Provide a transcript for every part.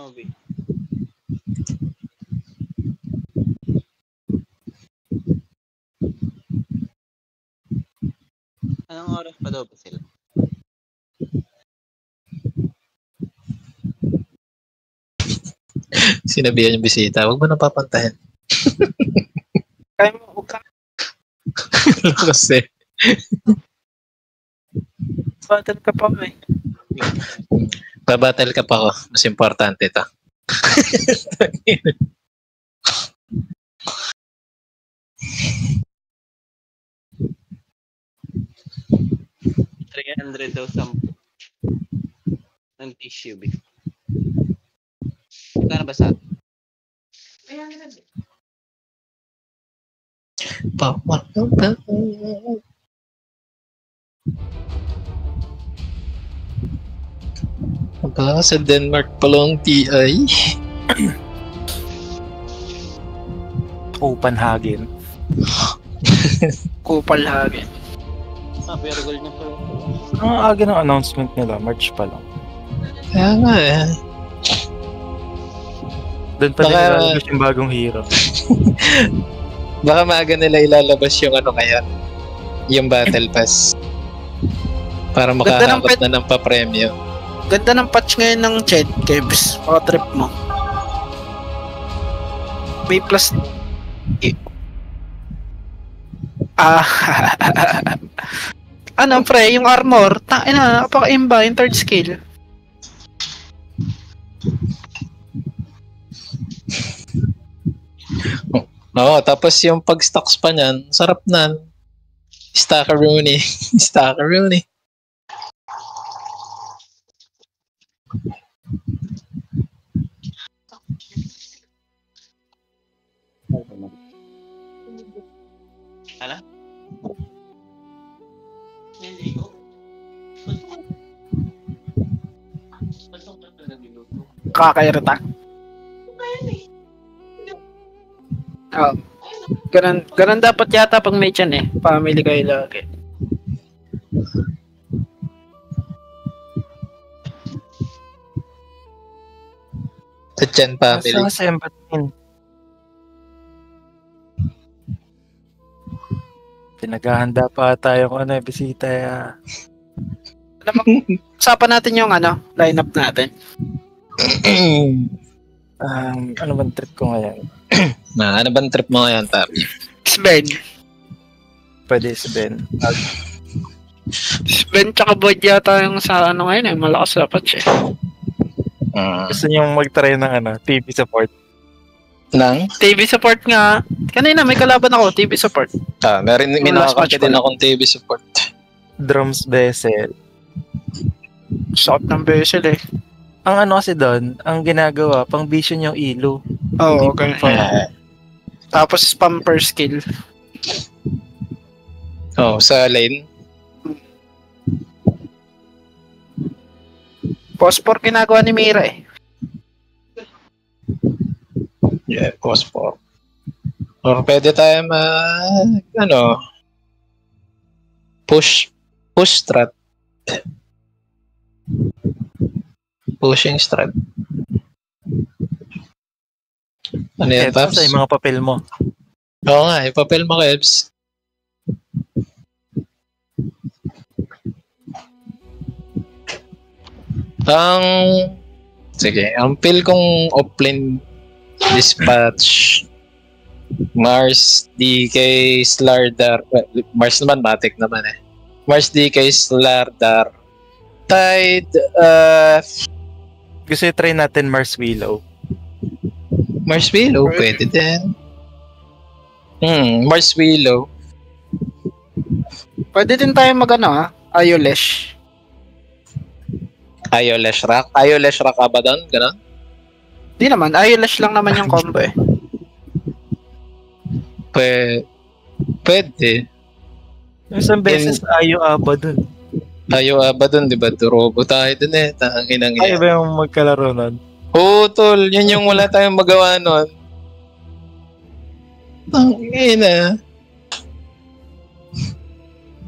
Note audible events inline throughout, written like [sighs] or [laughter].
Novi. Anong oras pa daw ba sila? Sinabihan yung bisita, huwag mo na papantahin. [laughs] Kaya mo, huwag ka [laughs] Kasi, battle ka pa eh. Babattle ka pa ko. Mas importante ito. Three hundred daw sampu. Ng tissue, big. Kano ba sa atin? Power. Aba, sa Denmark pa lang TI. [laughs] Copenhagen. [laughs] Kupal hagin. Ah, pero goal niya pa. Ang aga ng announcement nila, March pa lang. Kaya nga eh. Doon pa Baka- nila ilalabas yung bagong hero. [laughs] Baka maaga nila ilalabas yung ano kaya, yung Battle Pass. Para makahabot na ng papremyo. Ganda ng patch ngayon ng Ched, Kebs. Mga trip mo. May plus... I- Ah, [laughs] ano pre, yung armor, ta ina, napaka-imba yung third skill. [laughs] Oo, tapos yung pag-stocks pa niyan, sarap na. Stackaroonie. [laughs] Stackaroonie. Hala? Niligo? Ba't ang kata naliluto? Kakairita. Oh. Ganun, ganun dapat yata pag may chan eh. Family kayo lagi. Sa Chen family. Nasa sa Embatin. Pinaghahanda pa tayo kung ano, bisita ya. Alam mo, usapan natin yung ano, lineup natin. [clears throat] Um, ano bang trip ko ngayon? [clears throat] na, ano bang trip mo ngayon, Tab? Sven. Pwede si Ben. Sven tsaka Boyd yata yung sa ano ngayon eh. Malakas sa patch Uh, Gusto niyo mag-try ng ano, TV support. nang? TV support nga. Kanina may kalaban ako, TV support. Ah, meron, may match din akong TV support. Drums Vessel. Sakit ng bezel eh. Ang ano kasi doon, ang ginagawa, pang vision yung ilo. Oo, oh, okay. Ah, Tapos spam per skill. oh, sa lane. Phosphor ginagawa ni Mira eh. Yeah, cost for. Or pwede tayo ma, ano, push, push strat. Pushing strat. Ano yan, Paps? sa yung mga papel mo. Oo nga, yung papel mo, Kebs. Ang, sige, ang pill kong offline dispatch Mars DK Slardar well, Mars naman matik naman eh. Mars DK Slardar. Tide uh, Gusto try natin Mars Willow. Mars Willow pwede din. Hmm Mars Willow. Pwede din tayo mag ano ah, Ayolesh. Ayolesh Rock? Ayolesh Rock Abaddon gano'n Di naman, Ayolesh lang naman yung combo eh. Pwe- pwede. Isang beses ayo aba. Ayo Abaddon di ba? Turobo tayo dun eh. Tangin ang Ay, ba yung magkalaro nun? Oo tol. Yun yung wala tayong magawa nun. Tangin ina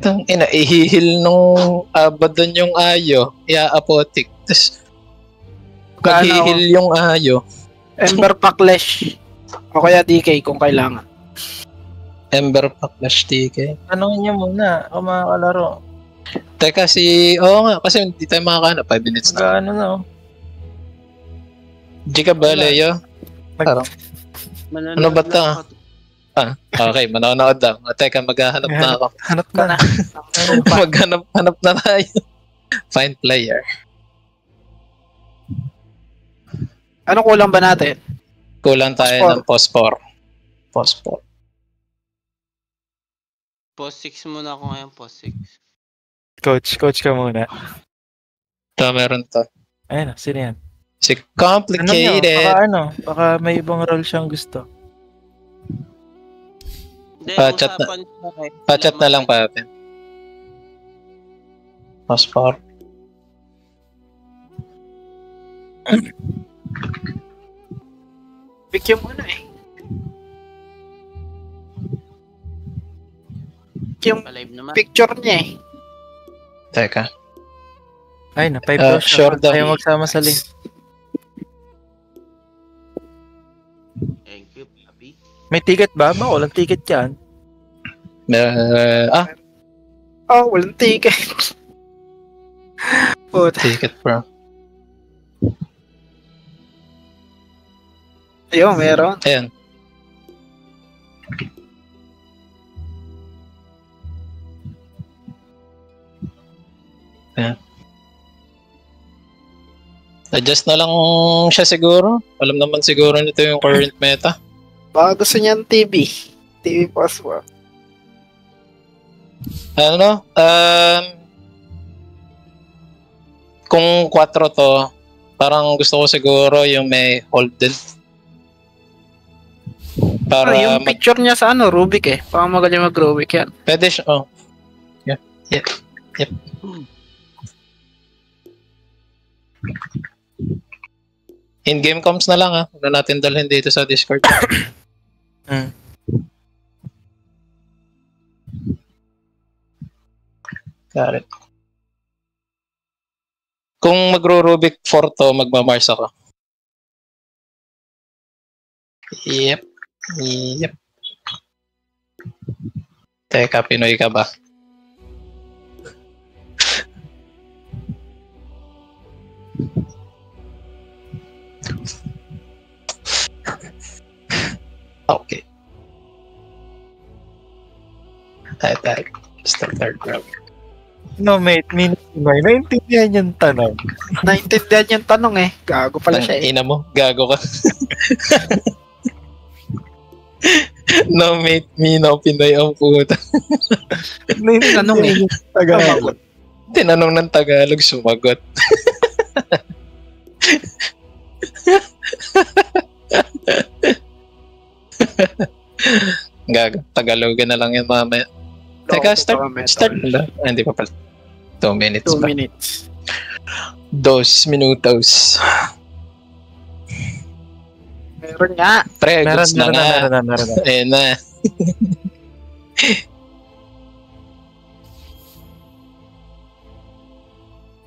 tang ina ihihil nung Abaddon yung ayo iya apotik Tapos? Maghihil yung ayo. Ember Packlash. O kaya DK kung kailangan. Ember Pack Dash TK. Tanongin niyo muna kung makakalaro. Teka si... Oo nga, kasi hindi tayo makakaano. 5 minutes na. Gaano na. oh. Di ka ba, Leo? Parang, Ano ba to? Ah, okay, manonood daw. O, teka, maghahanap na ako. Hanap Ka na. Ano? [laughs] Maghanap hanap na tayo. Find player. Ano kulang ba natin? Kulang tayo Phosphor. ng phosphor. Phosphor. Post 6 muna ako ngayon, post 6. Coach, coach ka muna. Ito, meron to. Ayun, sino yan? Si Ano niyo? Complicated. Baka ano, baka may ibang role siyang gusto. Hindi, Pa-chat na- usapan kayo. Pachat na lang pa natin. Phosphor. [coughs] Pick yung ano eh. Pick yung Pa-live naman. picture niya eh. Teka. Ay na, 5 Ah, daw siya. sure daw. Ayaw magsama sa link. Papi. May ticket ba? Ba, walang ticket yan. Uh, ah, Oh, walang ticket. [laughs] Puta. ticket bro. Ayun, meron. Ayan. Ayan. Adjust na lang siya siguro. Alam naman siguro nito yung current meta. Baka gusto niya ng TV. TV password. Ano? Um, kung 4 to, parang gusto ko siguro yung may hold din. Para Ah, yung mag- picture niya sa ano, Rubik eh. Baka magaling mag-Rubik yan. pwede siya. Oh. Yeah. Yep. Yep. In-game comms na lang ah. Huwag na natin dalhin dito sa Discord. [coughs] Hmm. Got it. Kung magro-Rubik 4 to, magmamars ako. Yep. Yep. Teka, Pinoy ka ba? Okay. Tayo, tayo. Basta third round. No, mate, minute may naintindihan yung tanong. [laughs] Naintindihan yung tanong eh. Gago pala siya eh. Ina mo, gago ka. [laughs] no mate, me no Pinoy ang puta. [laughs] Tanong eh. Tagalog. Tinanong ng Tagalog, sumagot. [laughs] Gago, Tagalogan na lang yan mamaya. Teka, start, start na. Ah, hindi pa pala. Two minutes Two pa. minutes. Dos minutos. Meron nga. Pre, Meron, goods na meron nga. na, meron na, meron na. [laughs] Ayun na. [laughs]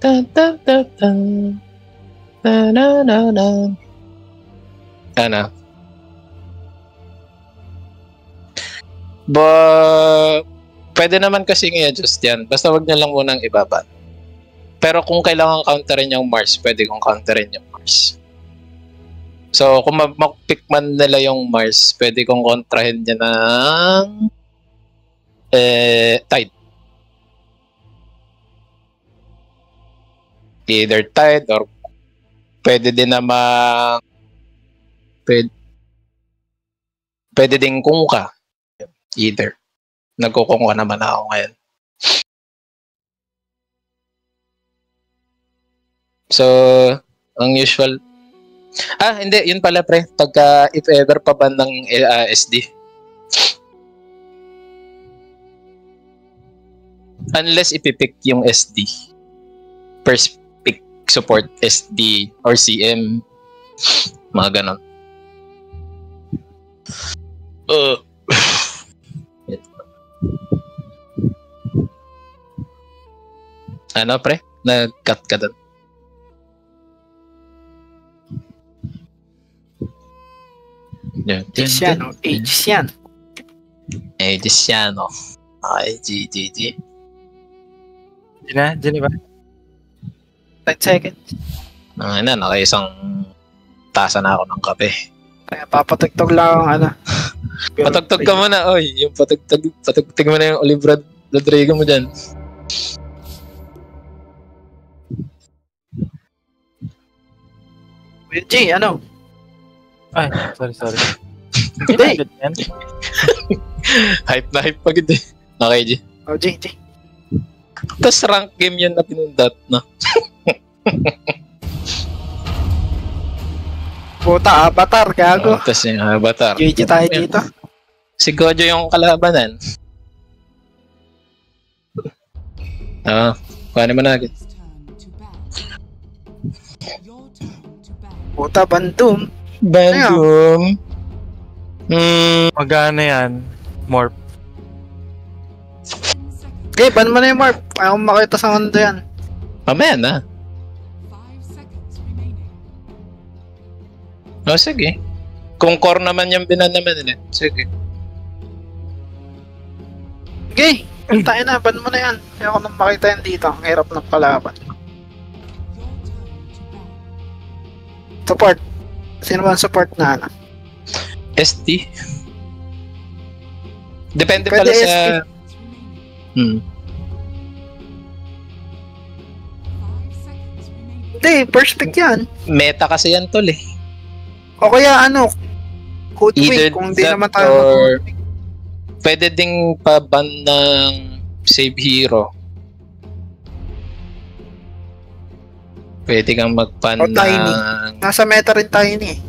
Dun, dun, dun, dun. Na, na, na, na. Ano? Ba, pwede naman kasi i-adjust yan. Basta wag niya lang munang ibaba. Pero kung kailangan counterin yung Mars, pwede kong counterin yung Mars. So, kung ma- ma-pick man nila yung Mars, pwede kong kontrahin niya ng eh, Tide. Either Tide or pwede din naman pwede, pwede din Kungka. Either. Nagkukungka naman ako ngayon. So, ang usual Ah, hindi. Yun pala, pre. Pagka, if ever pa ban ng uh, SD. Unless ipipick yung SD. First pick support SD or CM. Mga ganon. Uh, ano pre? Nag-cut ka doon. Ages yan, oh. Ages yan. Ages yan, oh. Ay, G, G, G. Di na? Di na ba? 10 seconds. Ang ina, nakaisang tasa na ako ng kape. Kaya papatugtog lang ang ano. [laughs] Patugtog ka muna, oy. Yung patugtog, patugtog mo na yung Oliver Rodrigo mo dyan. Kuya G, ano? Ay, sorry, sorry. [laughs] Hindi. [laughs] Hype na hype pagod eh. Okay, G. Oh, G, G. Tapos rank game yan na pinundat na. Puta, avatar, gago. Tapos yung avatar. GG tayo dito. Si Gojo yung kalabanan. Ah, kuhanin mo na agad. Puta, bandum. Bandung. Hmm, Magana yan. More. Okay, ban mo na yung Marp. Ayaw makita sa mundo yan. mamaya na. Oh, sige. Kung core naman yung binan naman nila. Sige. Okay, tayo na, ban mo na yan. Ayaw ko nang makita yan dito. Ang hirap ng kalaban. Support. Sino ba ang support na ano? ST. Depende Pwede pala sa... ST. Hmm. Hindi, first pick yan. Meta kasi yan tol eh. O kaya ano, Either Hoodwink kung di naman tayo or-. Pwede ding pa-ban ng save hero. Pwede kang mag-ban O, tiny. ng... Nasa meta rin tayo ni.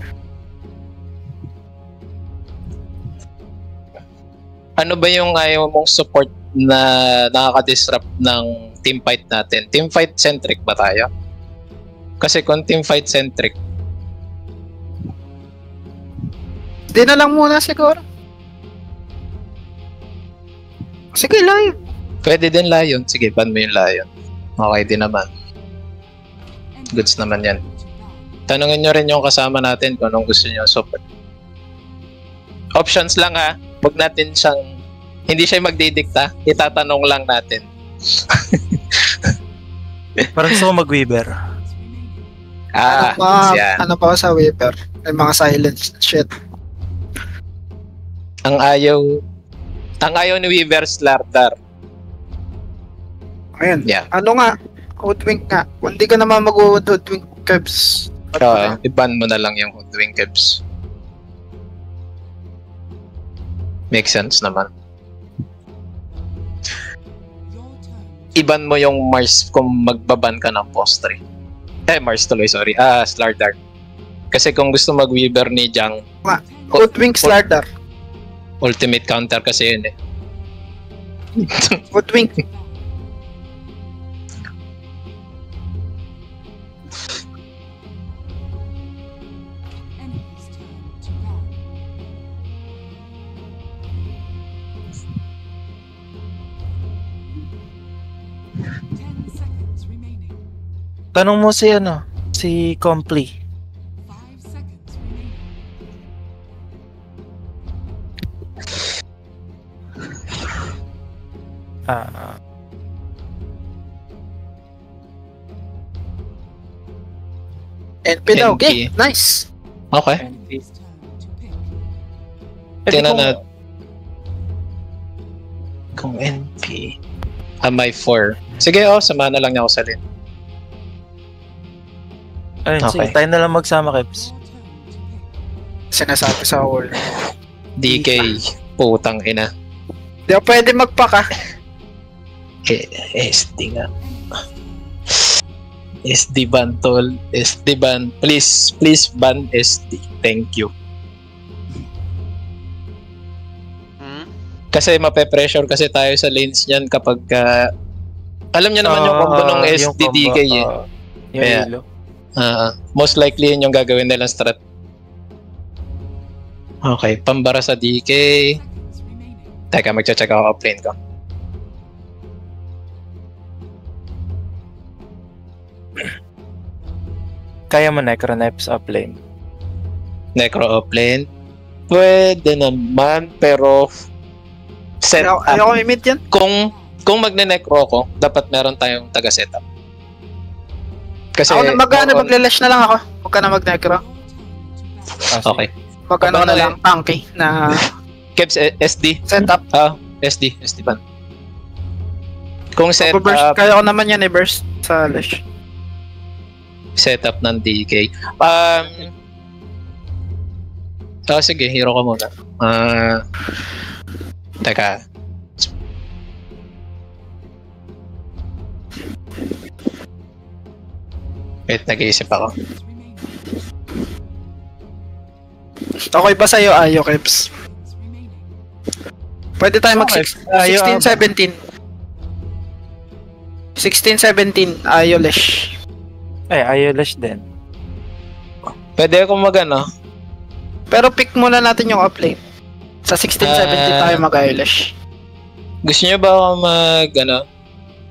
Ano ba yung ayaw mong support na nakaka-disrupt ng team fight natin? Team fight centric ba tayo? Kasi kung team fight centric, Di na lang muna siguro. Sige, live. pwede din Lion. Sige, ban mo yung Lion. Okay din naman. Goods naman yan. Tanungin nyo rin yung kasama natin kung anong gusto nyo support. Options lang ha. Huwag natin siyang... Hindi siya magdidikta. Itatanong lang natin. [laughs] Parang gusto ko mag-Weaver. Ah, ano pa, yan. ano pa sa Weaver? May mga silence shit. Ang ayaw... Ang ayaw ni Weaver Slardar. Ayun. Yeah. Ano nga? Hoodwink nga. Kung di ka naman mag-hoodwink, Kebs. Uh, iban mo na lang yung Hoodwink Kebs. Makes sense naman. Iban mo yung Mars kung magbaban ka ng postre. Eh, Mars tuloy, sorry. Ah, Slardar. Kasi kung gusto mag-Weaver ni Jang, Hoodwink Slardar. Ultimate counter kasi yun eh. [laughs] Hoodwink. Tanong mo si ano, si Compli. Ah, NP daw. Okay, nice. Okay. Tingnan na. Kung NP. Ah, may 4. Sige, oh, sama na lang niya ako sa lane. Ayun, sige, Okay. tayo na lang magsama, Kebs. Sinasabi sa wall. DK. Putang ina. Di ako pwede magpack. Eh, SD nga. SD ban, tol. SD ban. Please, please ban SD. Thank you. Hmm? Kasi mape-pressure kasi tayo sa lanes niyan kapag ah, alam niyo naman yung combo ng Ah, yung SD combo, DK eh. ah, yung Kaya-. Ah, most likely yun yung gagawin nilang strat. Okay, pambara sa DK. Teka, magcha-check ako offlane ko. Kaya mo Necroneps upline. Necro offlane. Pwede naman, pero set Ayaw, up. ayaw ko i-meet yan. Kung kung magne-necro ko, dapat meron tayong taga-setup. Kasi Ako na mag-ano, oo, magle-lash na lang ako. Huwag ka na mag-necro. Ah. Okay. Mag-ano ka na na lang, tanky na Kebs eh, SD. setup. Ah, SD, SD ban. Kung set Burst, up, kaya ko naman yan i-burst sa lash. Setup ng DK. Um, oh, sige, hero ka muna. Ah, teka. Wait, nag-iisip ako. Okay ba sa'yo, Ayo, Kebs? Pwede tayo mag Okay. Ayo, 16, 17. 16, 17, Ayo, lash. Ay, Ayolash din. Pwede akong mag ano? Pero pick muna natin yung uplane. Sa 16, 17 Ah. tayo mag-Ayo, lash. Gusto niyo ba ako mag ano?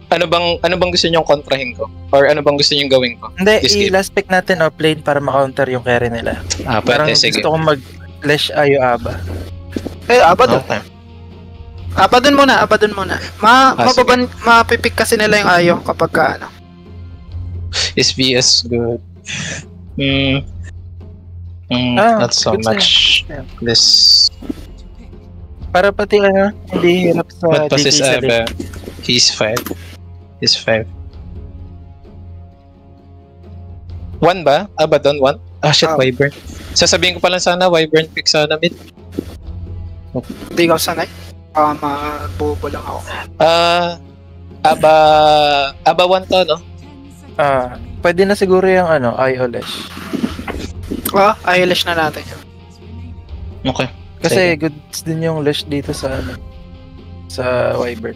Ano bang ano bang gusto niyo kontrahin ko? Or ano bang gusto niyo gawin ko? Hindi, i-last pick natin offlane para ma-counter yung carry nila. Ah, Parang pwede, sige. gusto kong mag-flash Ayo Aba. Eh, aba doon. Okay. Aba doon muna, aba doon muna. Ma, Ah, mababan, mapipick kasi nila yung Ayo kapag ka, ano. Is VS good? Hmm. Hmm, Ah, not so much. Yeah. This Para pati ano, hindi hirap sa what pa DK is sa uh, He's five. He's five. One ba? Abaddon, one? Ah, shit, Ah. Wyvern. Sasabihin ko pa lang sana, Wyvern pick sana mid. Hindi ko sanay. Baka mabobo lang ako. Ah, Aba, Aba one to, no? Ah, pwede na siguro yung ano, Ayolash. Ah, Ayo, lash na natin. Okay. Kasi goods din yung lash dito sa ano, sa Wyvern.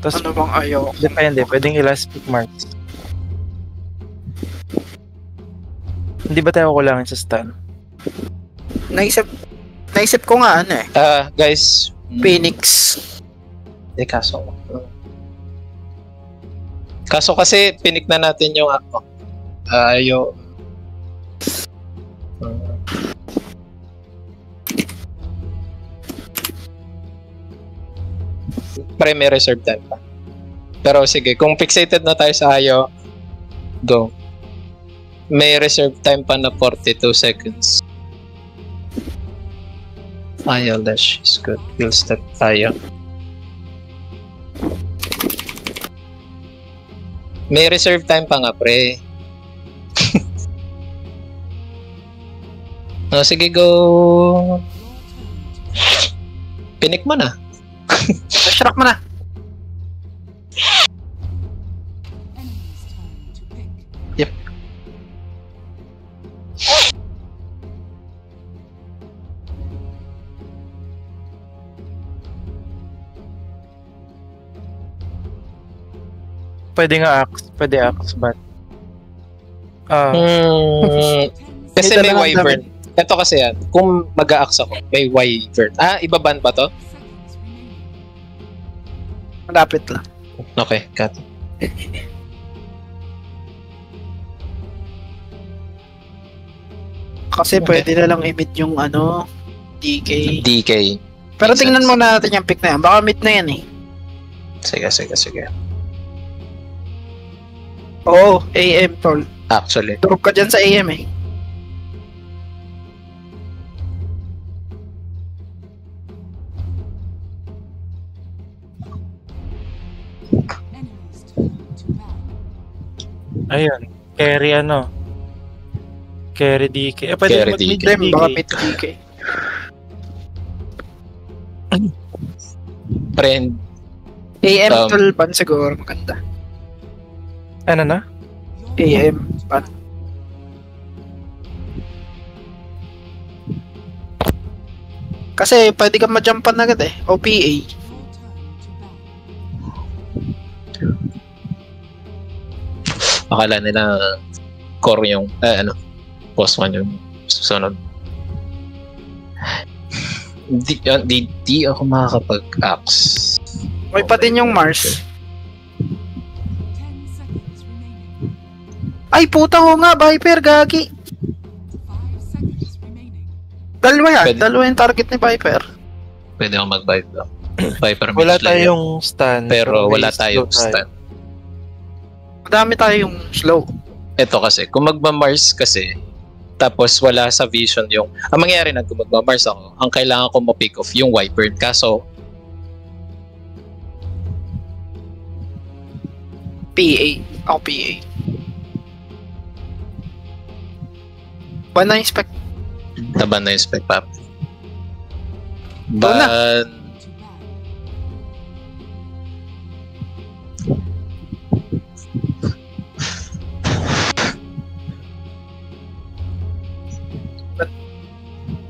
Tapos, Ano bang Ayo? depende, pwedeng i-last pick marks. Hindi ba tayo kulangan sa stun? Naisip, naisip ko nga, ano eh. Ah, guys. Phoenix. Eh, kaso. Kaso kasi pinik na natin yung ako. Ah, yung Pre, may reserve time pa. Pero sige, kung fixated na tayo sa Ayo, go. May reserve time pa na 42 seconds. Ayo dash is good. Will step Ayo. May reserve time pa nga, pre. [laughs] oh, sige, go. Pinik mo na. Shrek mo na. Pwede nga axe, pwede axe, but... Ah, Hmm, [laughs] kasi may wyvern. Ito kasi yan, kung mag-a-axe ako, may wyvern. Ah, ibaban ba to? Malapit lang. Okay, got it. Kasi Okay. pwede na lang i-meet yung ano, DK. DK. Pero Makes tingnan sense. muna natin yung pick na yan. Baka meet na yan eh. Sige, sige, sige. Oo, AM tol. Actually. Drop ka dyan sa AM eh. ayun. Carry ano. Carry DK. Eh, pwede Carry DK. Dem, DK. baka meet DK. Friend. AM Um, tol, ban siguro. Maganda. Ano na? AM, ban. Kasi pwede ka ma-jumpan agad eh. O PA. Akala nila core yung, eh, ano, boss one yung susunod. Di, uh, di, di ako makakapag-axe. Okay pa din yung Mars. Ay, puta ko nga, Viper, gagi. Dalawa yan, Pwede. dalawa yung target ni Viper. Pwede akong mag-vibe lang. [clears throat] Viper Wala tayong stun. Pero may wala tayong tayo. stun. Madami tayong slow. Ito kasi, kung magma-Mars kasi, tapos wala sa vision yung... Ang mangyayari na kung magma-Mars ako, ang kailangan ko ma-pick off yung Wyvern. Kaso, PA. Ako PA. Ba na inspect? taban na yung spec pop. Ban...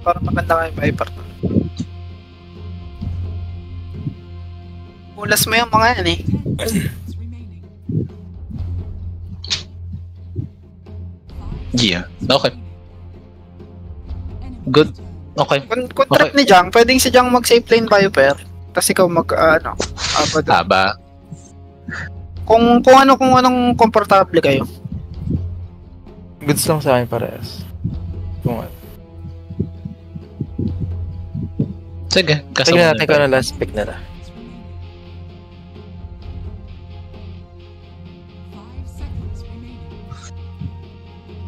Para maganda nga yung Viper. Ulas mo yung mga yan eh. Yeah. Okay. Good. Okay. Kung, kung trap ni Jang, pwedeng si Jang mag-safe lane Viper. Tapos ikaw mag, ah, ano, abad. Haba. Kung, kung ano, kung anong komportable kayo. Goods lang sa akin parehas. Kung ano. Sige. Kasama natin kung ano last pick nila.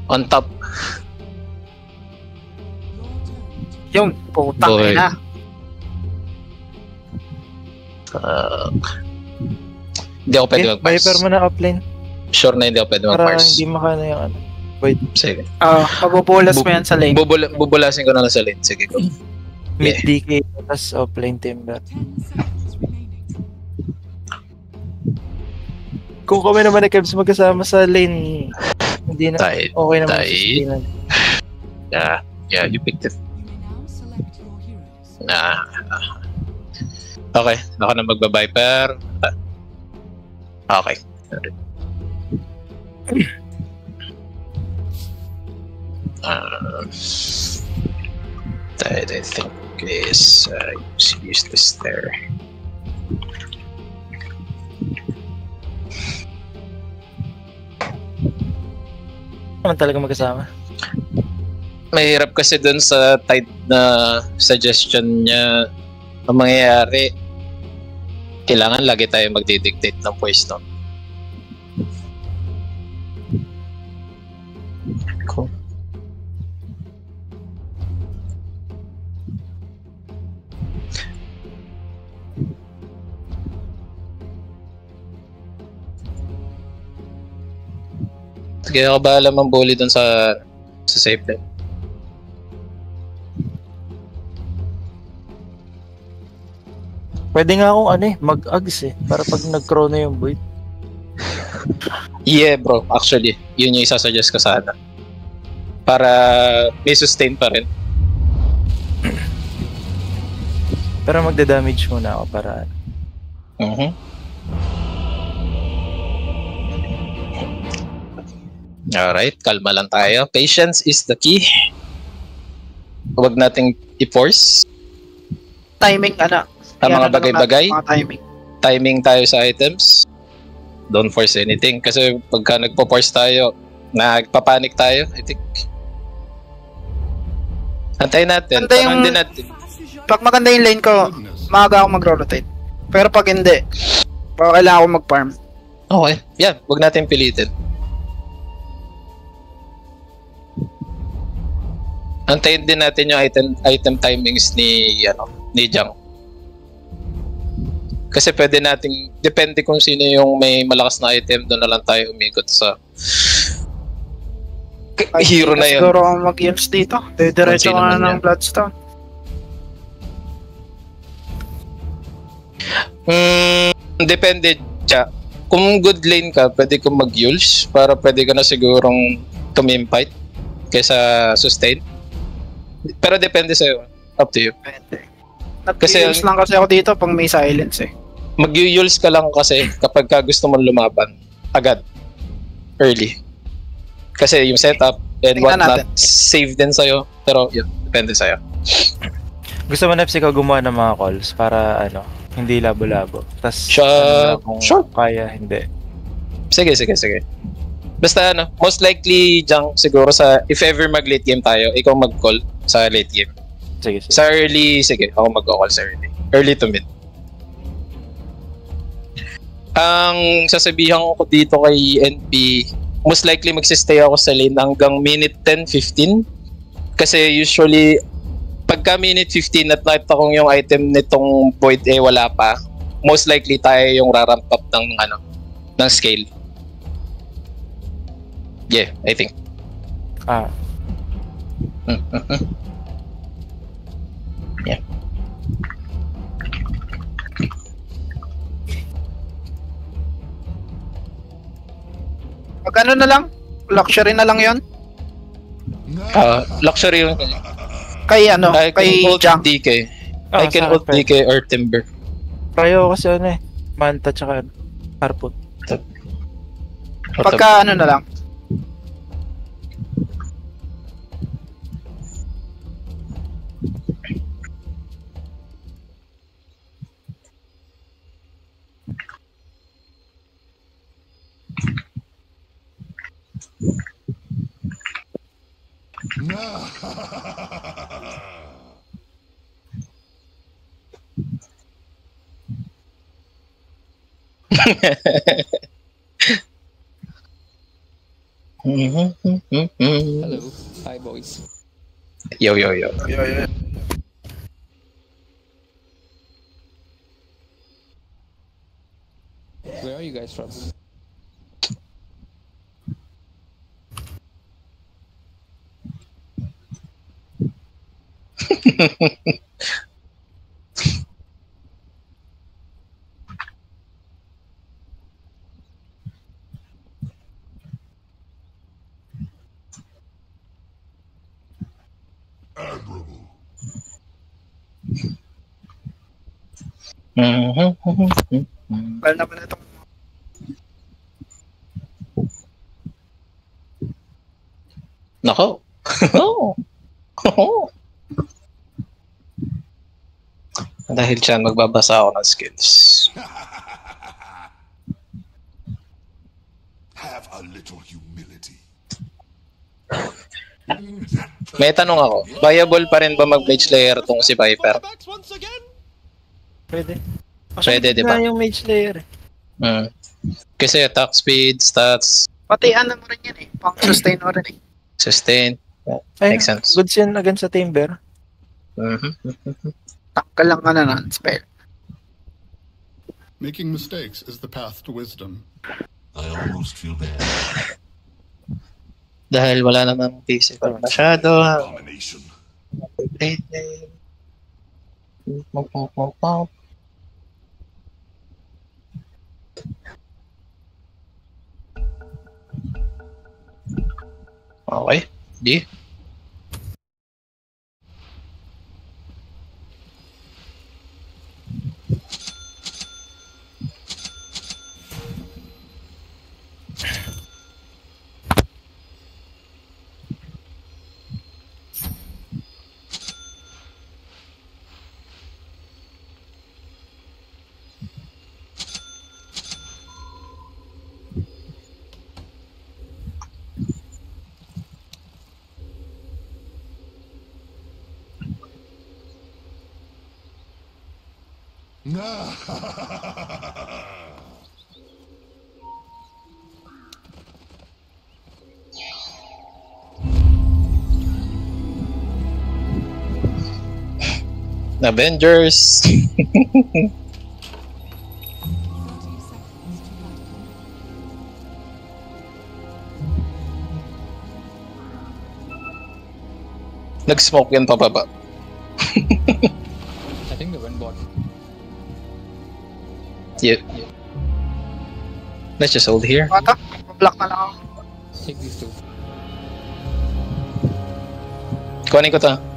On top. Yung, putang Boy. ina. Uh, hindi ako pwede mag-Mars. Viper mo na offlane. Sure na hindi ako pwede Para mag-Mars. hindi makana yung ano. Sige. Ah, mabubulas mo yan sa lane. Bubula, bubulasin ko na lang sa lane. Sige, go. Mid. DK tapos offlane timber. Kung kami naman ni Kebs magkasama sa lane, hindi na okay naman sustain. Yeah. Yeah, you picked it. Nah. Okay. Ako na magba-Viper. Ah. Okay. Uh, that I think is uh, use this there. naman talaga magkasama. Mahirap kasi dun sa tight na suggestion niya ang mangyayari kailangan lagi tayo magdidictate ng pwesto. Cool. Sige, ako bahala mang bully dun sa sa safe lane. Pwede nga akong ano eh, mag-ags eh. Para pag nag-chrono yung void. Yeah, bro. Actually, yun yung isasuggest ko sana. Para may sustain pa rin. Pero magda-damage muna ako para ano. Mhm. Alright, kalma lang tayo. Patience is the key. Huwag nating i-force. Timing, ano. Ang Kaya mga bagay-bagay, Mga timing. timing tayo sa items. Don't force anything. Kasi pagka nagpo-force tayo, nagpapanik tayo, I think. Antayin natin. Tanongin yung- din natin. Pag maganda yung lane ko, maaga ako mag-rotate. Pero pag hindi, baka kailangan ako mag-farm. Okay. Yan. Huwag natin pilitin. Antayin din natin yung item item timings ni ano ni Jang. Kasi pwede nating depende kung sino yung may malakas na item doon na lang tayo umikot sa Ay, hero na yun. Siguro ako mag-heals dito. Diretso Kung sino ka na ng yan. Bloodstone. Hmm, depende siya. Kung good lane ka, pwede kang mag-Yules para pwede ka na sigurong tumimpight kaysa sustain. Pero depende sa'yo. Up to you. Kasi Nag-heals lang kasi ako dito pag may silence eh. mag-Yules ka lang kasi kapag ka gusto mo lumaban agad. Early. Kasi yung setup and whatnot, natin. save din sa'yo. Pero yun, depende sa'yo. Gusto mo na ikaw gumawa ng mga calls para ano, Hindi labo-labo. Tapos, Siya- ano na kung sure. kaya, hindi. Sige, sige, sige. Basta ano, most likely, Jang, siguro sa, if ever mag-late game tayo, ikaw mag-call sa late game. Sige, sige. Sa early, sige, ako mag-call sa early. Early to mid. Ang sasabihan ko dito kay NP, most likely magsistay ako sa lane hanggang minute 10, 15. Kasi usually, pagka minute 15 at nakita kong yung item nitong void eh wala pa, most likely tayo yung raramp up ng ano, ng scale. Yeah, I think. Ah, Mm, Pag ano na lang, luxury na lang yon Ah, luxury yung Kay ano, I kay Jang. DK. ah, I can hold DK or Timber. Pareho kasi ano eh. Manta tsaka harpoon. Pagka ano na lang. [laughs] Hello. Hi, boys. Yo, yo, yo. Where are you guys from? Mm-hmm. Well naman itong Nako. Oo. Oh. [laughs] Oo. Oh. Dahil dyan, magbabasa ako ng skills. [laughs] Have a little humility. May tanong ako, viable pa rin ba mag-mage layer tong si Viper? Pwede. Pwede, di ba? Na yung mage layer eh. Hmm. Kasi attack speed, stats, pati ano mo rin yan eh. Pang sustain mo rin eh. sustain. Ay, Makes sense. Goods yun against sa Timber. Mhm. Tanggal lang ano nun, spell. Making mistakes is the path to wisdom. I almost feel bad. Dahil wala namang physical masyado. Abomination. Okay. Di. Avengers. Nag-smoke yan pababa. I think they went bot. Yeah. Let's just hold here. Bata, block na lang ako. Take these two. Kunin ko to.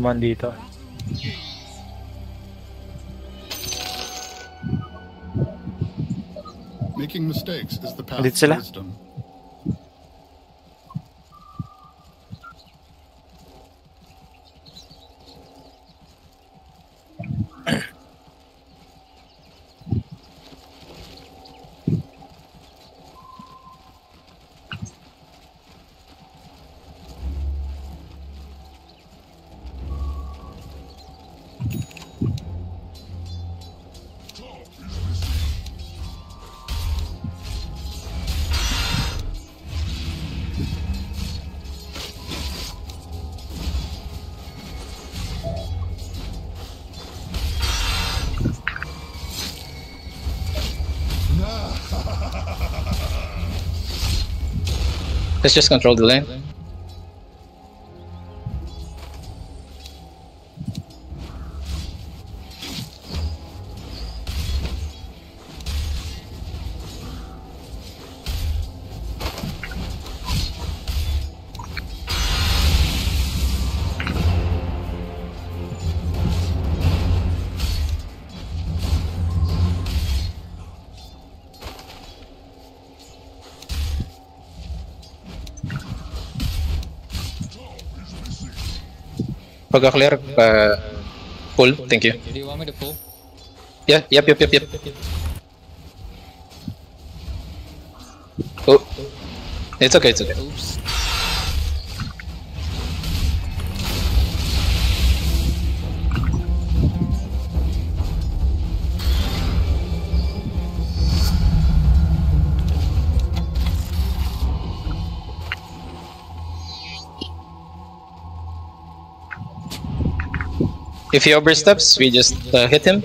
Duman dito. Making mistakes is the path to wisdom. Let's just control the lane. Pagka-clear, uh, pull. Thank you. Do you want me to pull? Yeah, yep, yep, yep, yep. Oh. It's okay, it's okay. Oops. If he oversteps, we just uh, hit him.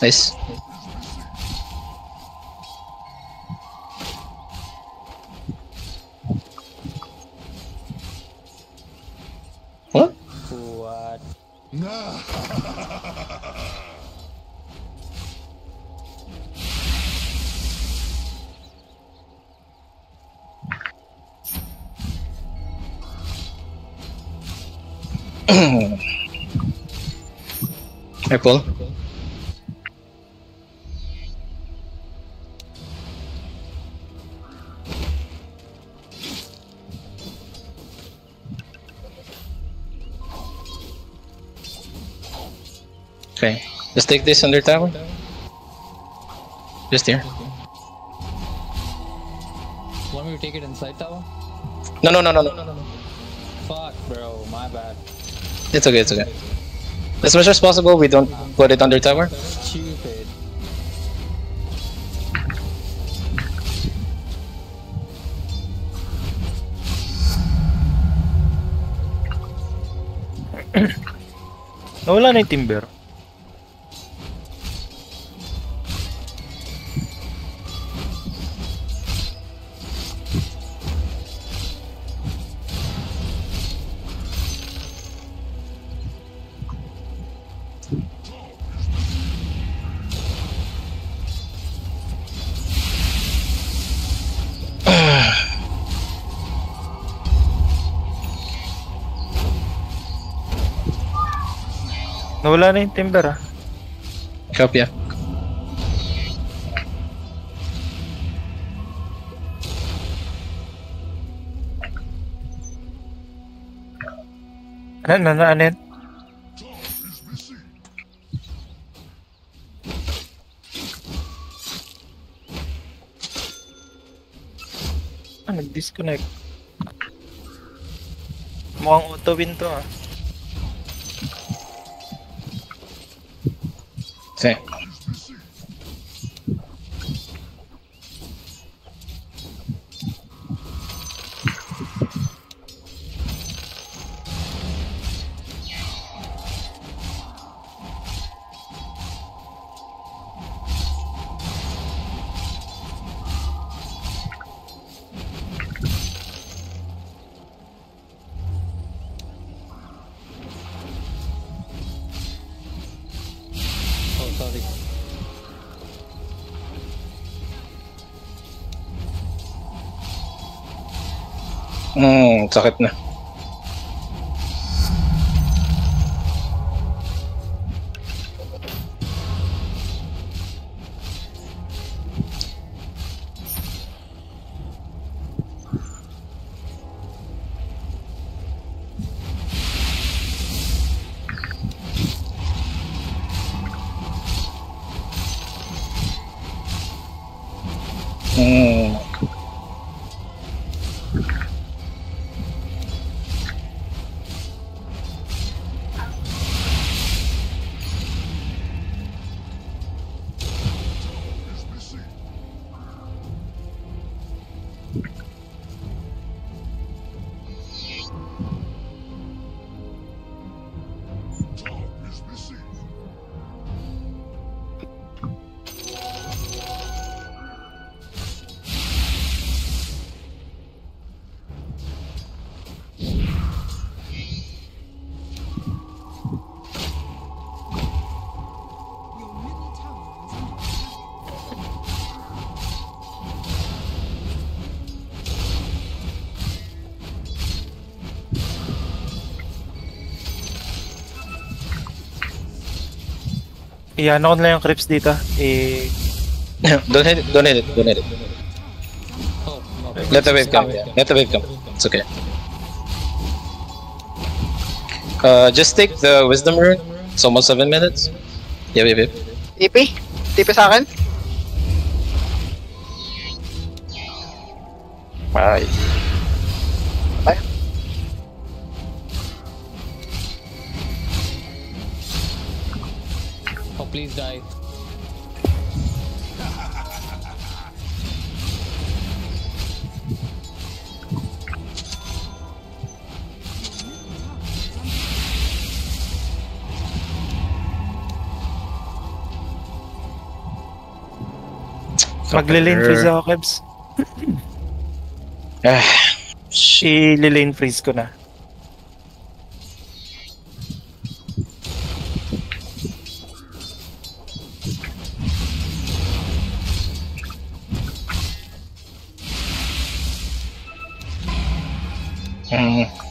Nice. Pull. Okay, let's take this under tower. Just here. Want me to take it inside tower? No, no, no, no, no, no, no. Fuck, bro. My bad. It's okay, it's okay. As much as possible, we don't put it under tower. Stupid. Nawala na yung timber. Na yung timber ah. Copy. yeah. Ano, ano, ano yan? Ah, nag-disconnect. Mukhang auto-win to ah. Okay. Oh, Hmm, sakit na. Iyan ako na yung creeps dito. Eh, don't hit it, don't hit it, don't hit it. Okay. Let the wave come, yeah. Let the wave come. It's okay. Uh, just take the wisdom rune. It's almost seven minutes. Yeah, yeah, yeah. TP? TP sa akin? Magle-lane freeze ako, Kebs. [sighs] Ah, I-lane freeze ko na. mm.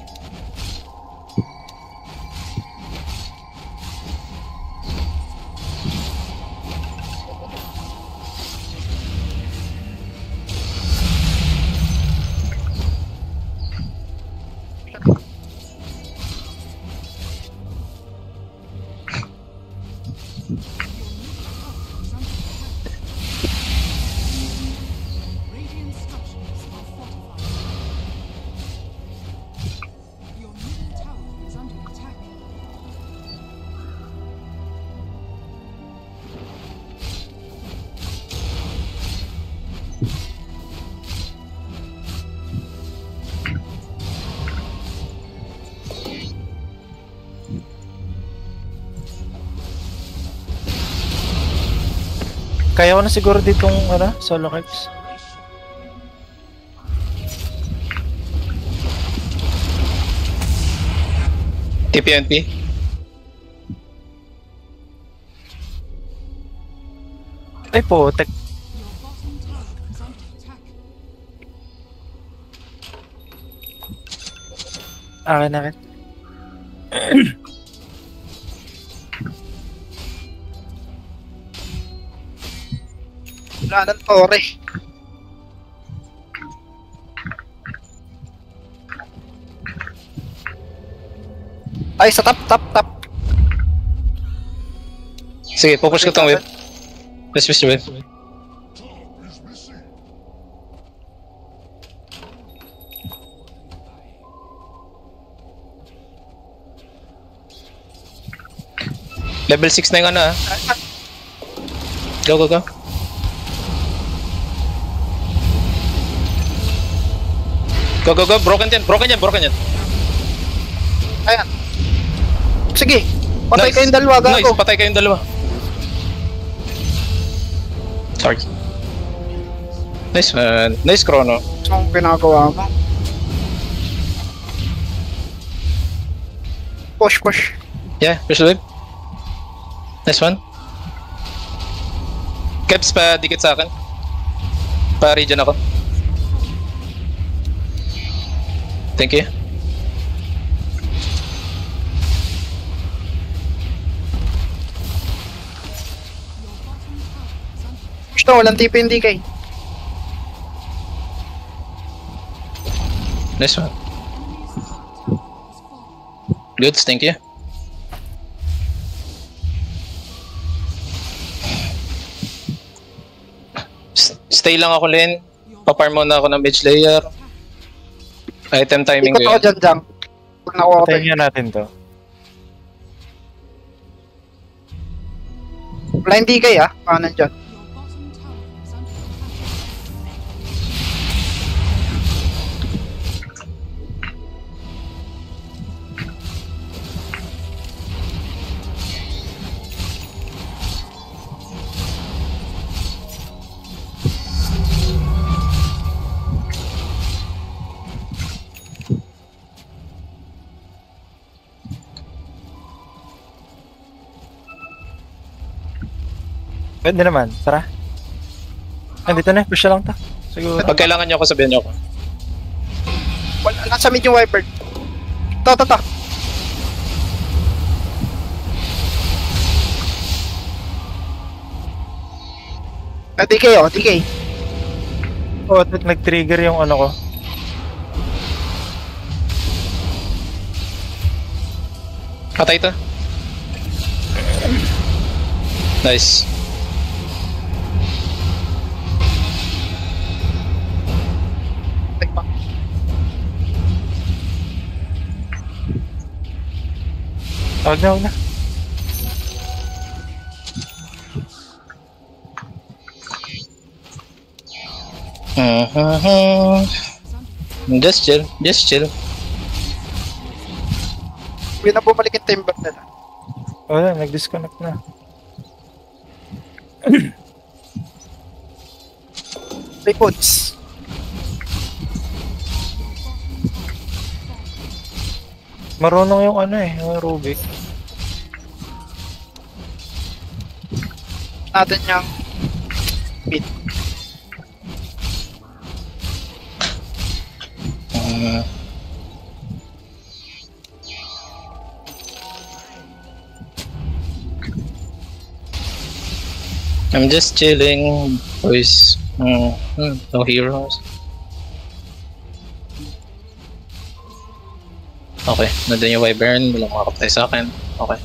Kaya ko na siguro ditong ano, solo Kebs. TPNP. Ay po, tek. Akin na akin. Wala ng tore. Ay, sa top, top, top. Sige, pupush ko tong wave. Push the wave. Level 6 na yung ano ah. Go, go, go. Go, go, go. Broken yan. Broken yan. Broken yan. Ayan. Sige. Patay Nice. kayong dalawa, gago. Nice. Patay kayong dalawa. Sorry. Nice man. Nice chrono. Anong pinagawa mo? Push, push. Yeah, push the wave. Nice one. Keps pa dikit sa akin. Pa region ako. Thank you. Na, walang TP hindi kay. Nice one. Good, thank you. S- Stay lang ako, Lin. Paparm muna ako ng mage layer. Item timing ko yun. dyan, Jang. Pag nakuha ko nga natin to. Wala hindi kay ah. Kanan Pwede naman, tara. Andito na, push na lang ta. Siguro. Pag kailangan nyo ako, sabihin nyo ako. Wala, nasa mid yung wiper. To, to, to. Ah, DK oh, DK. Oh, at nag-trigger yung ano ko. Patay to. Nice. Tawag na, huwag na. Mhm. Just chill, just chill. Hindi na bumalik yung timber nila. Wala, nag-disconnect na. [clears throat] May points. Marunong yung ano eh, yung Rubik. Natin yung pit. Mm. I'm just chilling, boys. Mm, mm, no heroes. Okay, nandun yung Wyvern, walang makakapatay sa akin. Okay.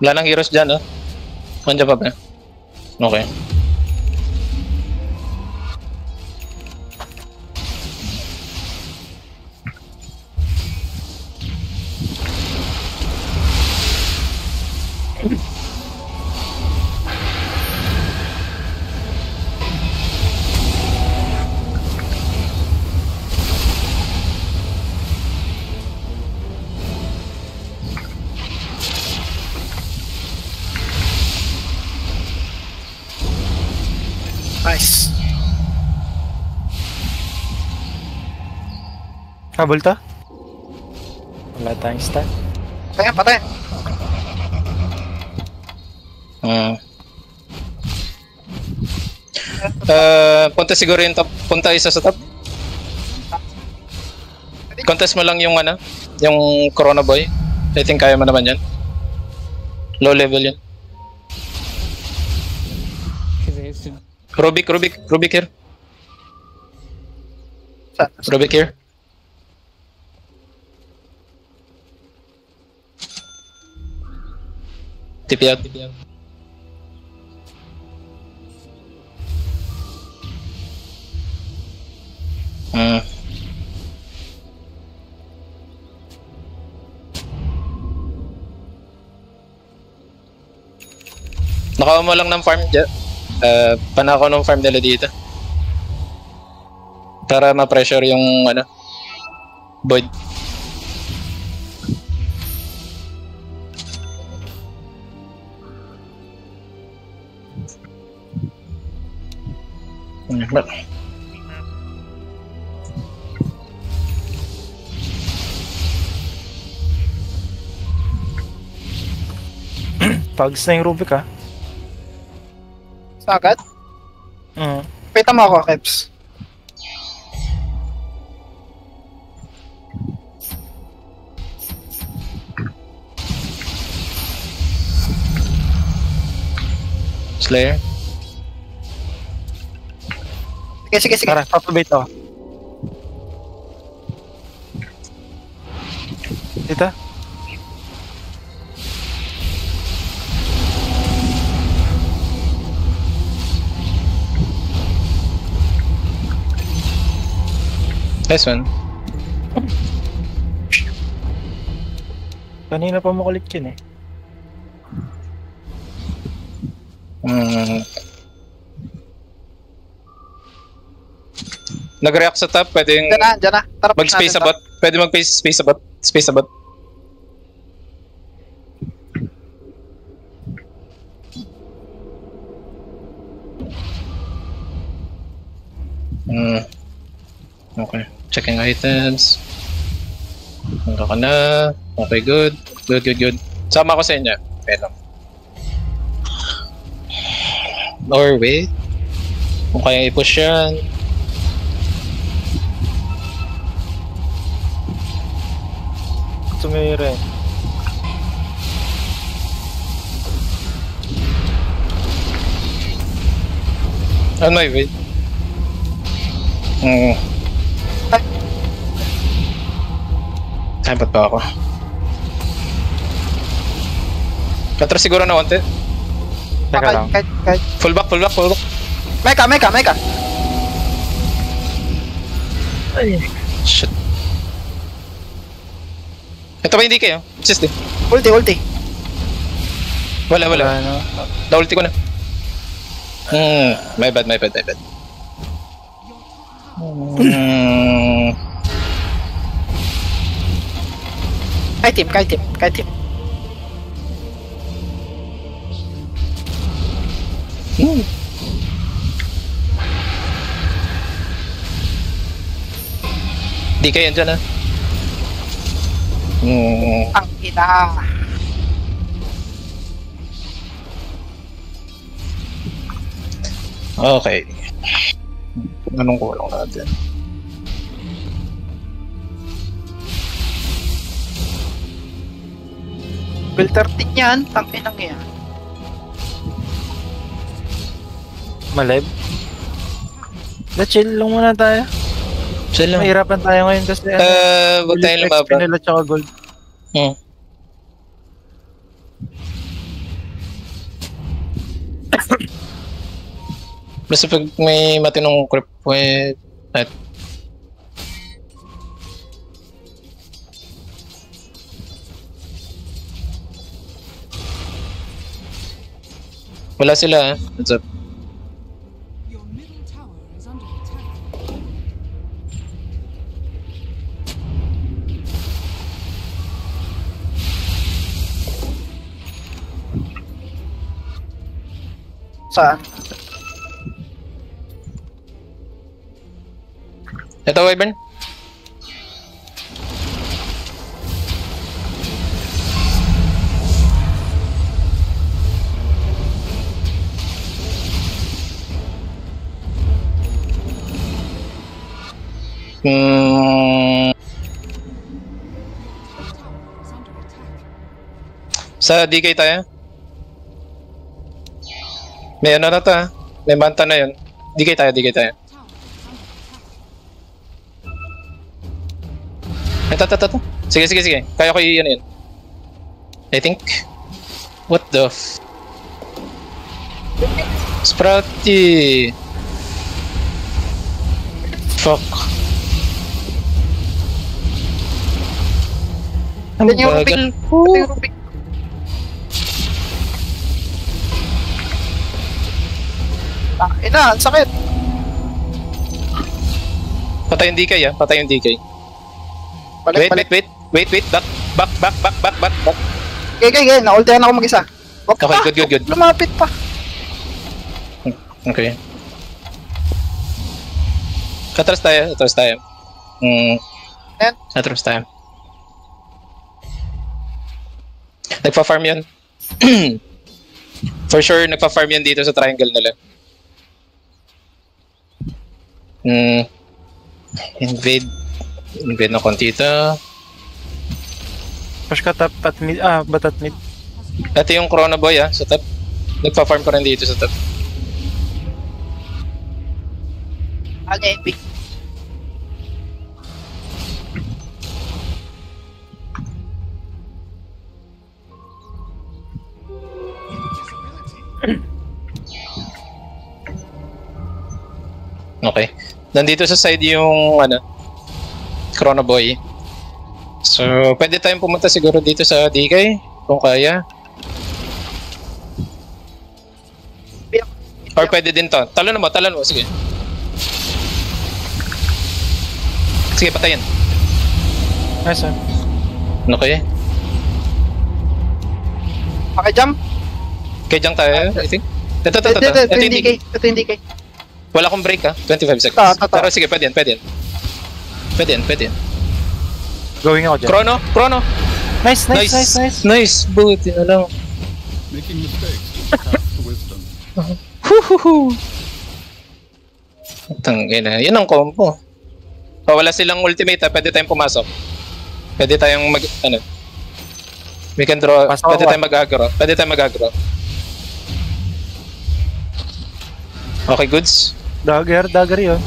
Wala nang heroes dyan, oh. Nandiyan pa ba? Okay. Nice. Habol to? Wala tayong stun. Patay, patay. Mm. Uh, punta siguro yung top. Punta isa sa top. Contest mo lang yung ano, yung Corona Boy. I think kaya mo naman yan. Low level yun. Kasi Rubik, Rubik, Rubik here. Rubik here. TP out, TP out. Nakawa mo lang ng farm dyan. Uh, panako ng farm nila dito. Para ma-pressure yung ano, void. Ba- Tags [clears throat] na yung Rubik ah. Sa agad? Mm. Pita mo ako, Kebs. Slayer. Sige, sige, sige. Tara, papabait ako. Dito? Nice one. Kanina pa makulit yun eh. Hmm. Nag-react sa top, pwedeng Diyan na, diyan na. Tara, mag-space about. Pwede mag-space space about. Space about. Hmm. Okay. Checking items. Hanggang ka na. Okay, good. Good, good, good. Sama ko sa inyo. Okay lang. Or wait. Kung kaya i-push yan. Sumira eh. On my way. Hmm. Tempat pa ako. Katras siguro na konti. Teka lang. Kahit, kahit, Full back, full back, full back. Meka, meka, meka. Shit. Ito ba hindi kayo? Assist eh. Ulti, ulti. Wala, wala. Ano? Na-ulti ko na. Hmm, my bad, my bad, my bad. Hmm. Kahit team, kahit team, kahit team. Hmm. Di kayo dyan ah. Hmm. Ang ina. Okay. Anong kulang natin? Filter din yan. Tangin ang yan. Malive? Na chill lang muna tayo. Chill lang. Mahirapan tayo ngayon kasi Uh, wag tayong lumaban. nila tsaka gold. Hmm. [coughs] Basta pag may matinong creep point at Wala sila ah. What's up? Saan? Ito, Wyvern. Attack. sa DK tayo. May ano na to ah. May manta na yun. DK tayo, DK tayo. Is under attack. Ito, ito, ito. Sige, sige, sige. Kaya ko yun yun. I think. What the f... Sprouty! Fuck. Ang Yan yung bagal. Ito yung Rubik. Ah, ina, ang sakit. Patay yung DK ah. Patay yung DK. Balik, Wait, balik. wait, wait. Wait, wait. Back, back, back, back, back, back, back. Okay, okay, okay. Na-ultihan ako mag-isa. Wag Okay, pa. good, good, good. Lumapit pa. Okay. Atras tayo, atras tayo. Hmm. Ayan. Atras tayo. Nagpa-farm yan. [clears throat] For sure, nagpa-farm yan dito sa triangle nila. Hmm. Invade. Invade na konti ito. Push ka top at mid. Ah, ba't at mid? Ito yung Chrono Boy ah, sa top. Nagpa-farm pa rin dito sa top. Yung NP? Okay. Nandito sa side yung ano, Chrono Boy. So, pwede tayong pumunta siguro dito sa DK kung kaya. Or pwede din to. Talon mo, talon mo. Sige. Sige, patayin. Nice one. Okay. Pakijump? Kaya dyan tayo, I think. Ito, ito, Ito, ito. ito, ito Ito. Ito yung DK. Wala akong break ha. 25 seconds. Ito, ito, ito. Pero sige, pwede yan, pwede yan. Pwede yan, pwede yan. Going ako dyan. Chrono, Chrono. Nice, nice, nice, nice. Nice, buti na lang. Making mistakes wisdom. [laughs] Huhuhu. Tangina, yun ang combo. Oh, wala silang ultimate ha, pwede tayong pumasok. Pwede tayong mag, ano, we can draw, Pasok pwede tayong mag-agro. Pwede tayong mag-agro. Okay, goods. Dagger, dagger yun.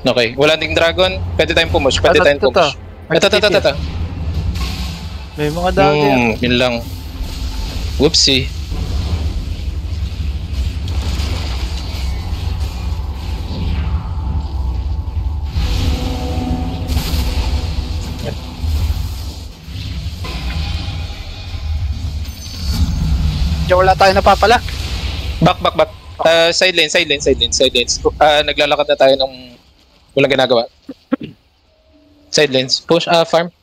Okay, wala ding dragon. Pwede tayong pumush. Pwede tayong pumush. Ito, ito, ito, ito. May mga dagger. Hmm, yun lang. Whoopsie. Diyan wala tayo napapala. Back, back, back. Uh, side lane, side lane, side lane, side lanes. Uh, naglalakad na tayo ng walang ginagawa. Side lanes. Push, uh, farm.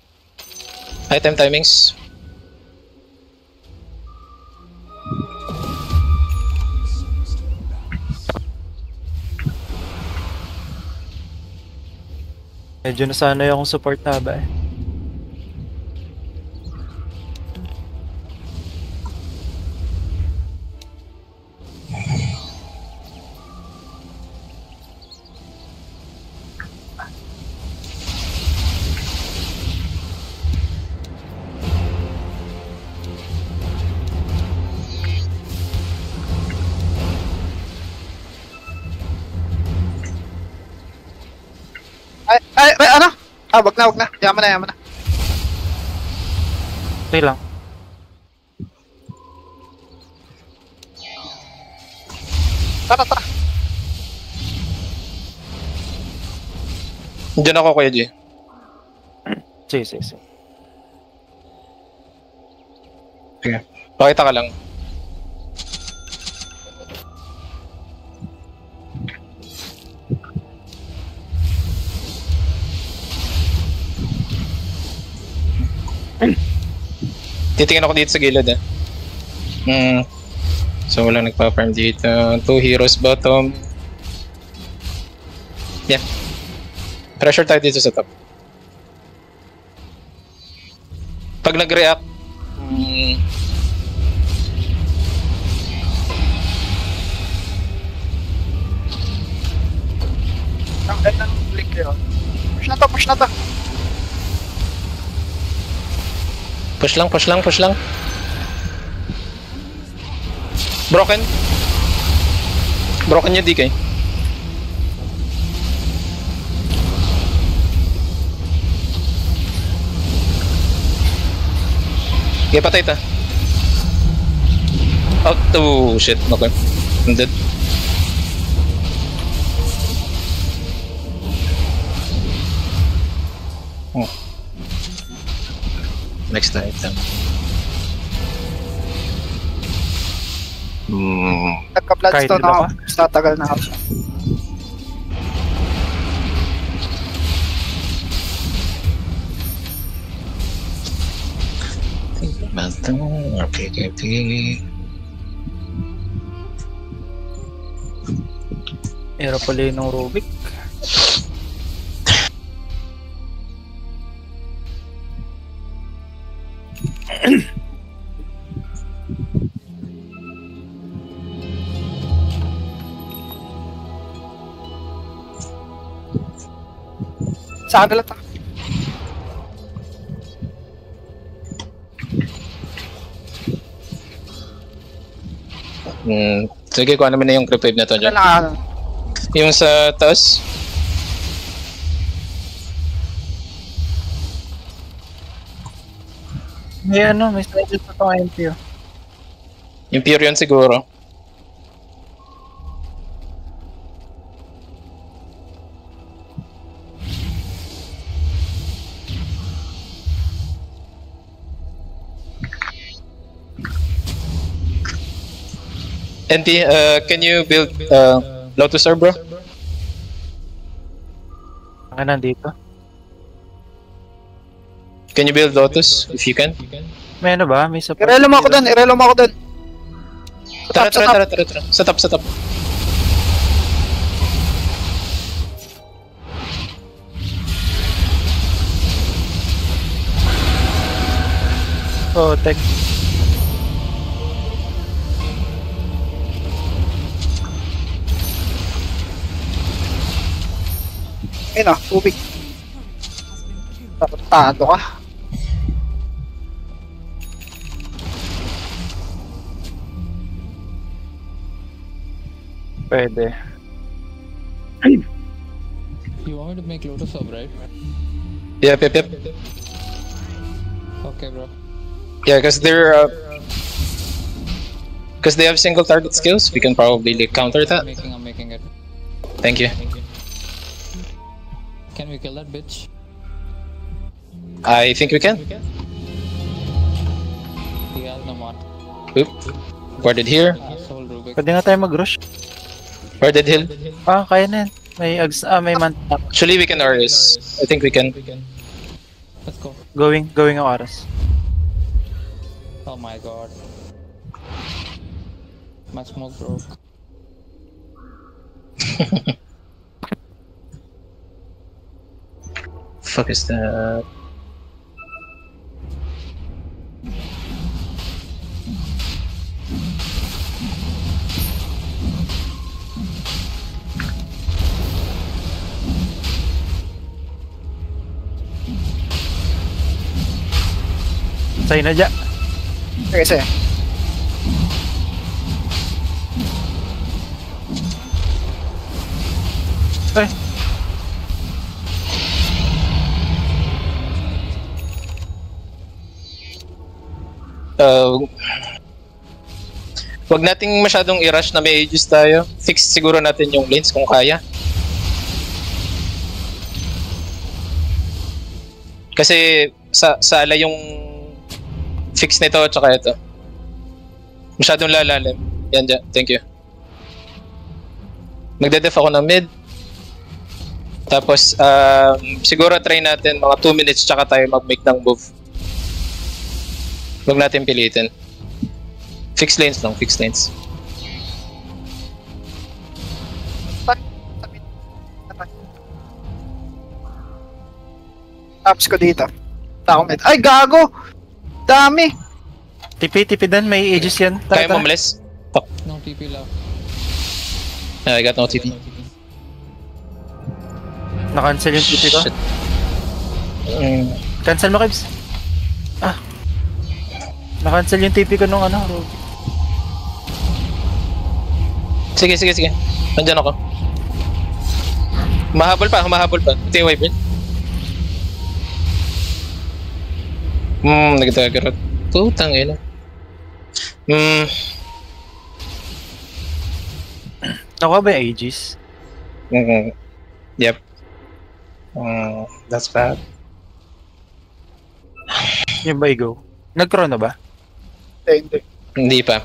Item timings. Medyo nasanay akong support na ba eh. Ah, wag na, wag na. Yaman na, yaman na. Okay lang. Tara, tara. Diyan ako, Kuya G. Sige, sige, sige. Pakita ka lang. Titingin ako dito sa gilid eh. Hmm. So wala nagpa-farm dito. Two heroes bottom. Yeah. Pressure tayo dito sa top. Pag nag-react, hmm, Ang ganda ng blink yun. Push na to, push na to. Push lang, push lang, push lang. Broken. Broken yung DK. Okay, patay ta. Out to shit. Okay. I'm dead. Oh. Next item. Hmm. Nagka-bloodstone ako. tatagal na ako. Okay, okay, okay. Era pala yun ng Rubik. Sa kanila. Hmm. Sige, kuha namin na yung creep wave na to dyan. ano. Yung sa taas, May ano, may slide pa itong MP yung pure yun siguro. NT, uh, can you build uh, Lotus Orb, bro? Ang nandito. Can you build Lotus if you can? May ano ba? May support. Irelo mo ako dun, irelo mo ako dun. Tara, tara, tara, tara, tara. Sa top, sa top. Oh, tech. Ayun na, tubig. Takotado ka. Pwede. You want me to make Lotus up, right? Yep, yep, yep. Okay, bro. Yeah, because they're uh, because they have single target skills, we can probably like, counter I'm that. making, I'm making it. Thank you. Can we kill that bitch? I think we can. He has no mod. Oop. Guarded here. Asshole Rubik. Pwede nga tayo mag-rush. Guarded hill. Ah, kaya na yan. May ags, ah, may man. Actually, we can RS. I think we can. Let's go. Going, going ang oras. Oh my god. My smoke broke. [laughs] Fuck is that? Sa'yo na dyan. Sige, sige. Uh, wag nating masyadong i-rush na may ages tayo. Fix siguro natin yung lanes kung kaya. Kasi sa sa ala yung fix nito at saka ito. Masyadong lalalim. Yan dyan. Thank you. Magde-def ako ng mid. Tapos, um, siguro try natin mga 2 minutes tsaka tayo mag-make ng move. Huwag natin pilitin. Fix lanes lang, fix lanes. Taps ko dito. Tako med. Ay, gago! Dami! Tipi, tipi dan. May aegis yan. Tara, Kaya mo tara. malis? No TP love. I got no TP. Na-cancel yung tipi ko. Shit. Mm, Cancel mo, Kibs. Ah. Na-cancel yung tipi ko nung ano. Sige, sige, sige. Nandyan ako. Mahabol pa, humahabol pa. Ito yung wyvern. Hmm, nagtagarot. Putang ina. Hmm, Nakuha ba yung aegis? mm, yep. Mm, that's bad. Yung ba go? Nag-crow na ba? Hindi, hindi. Pa.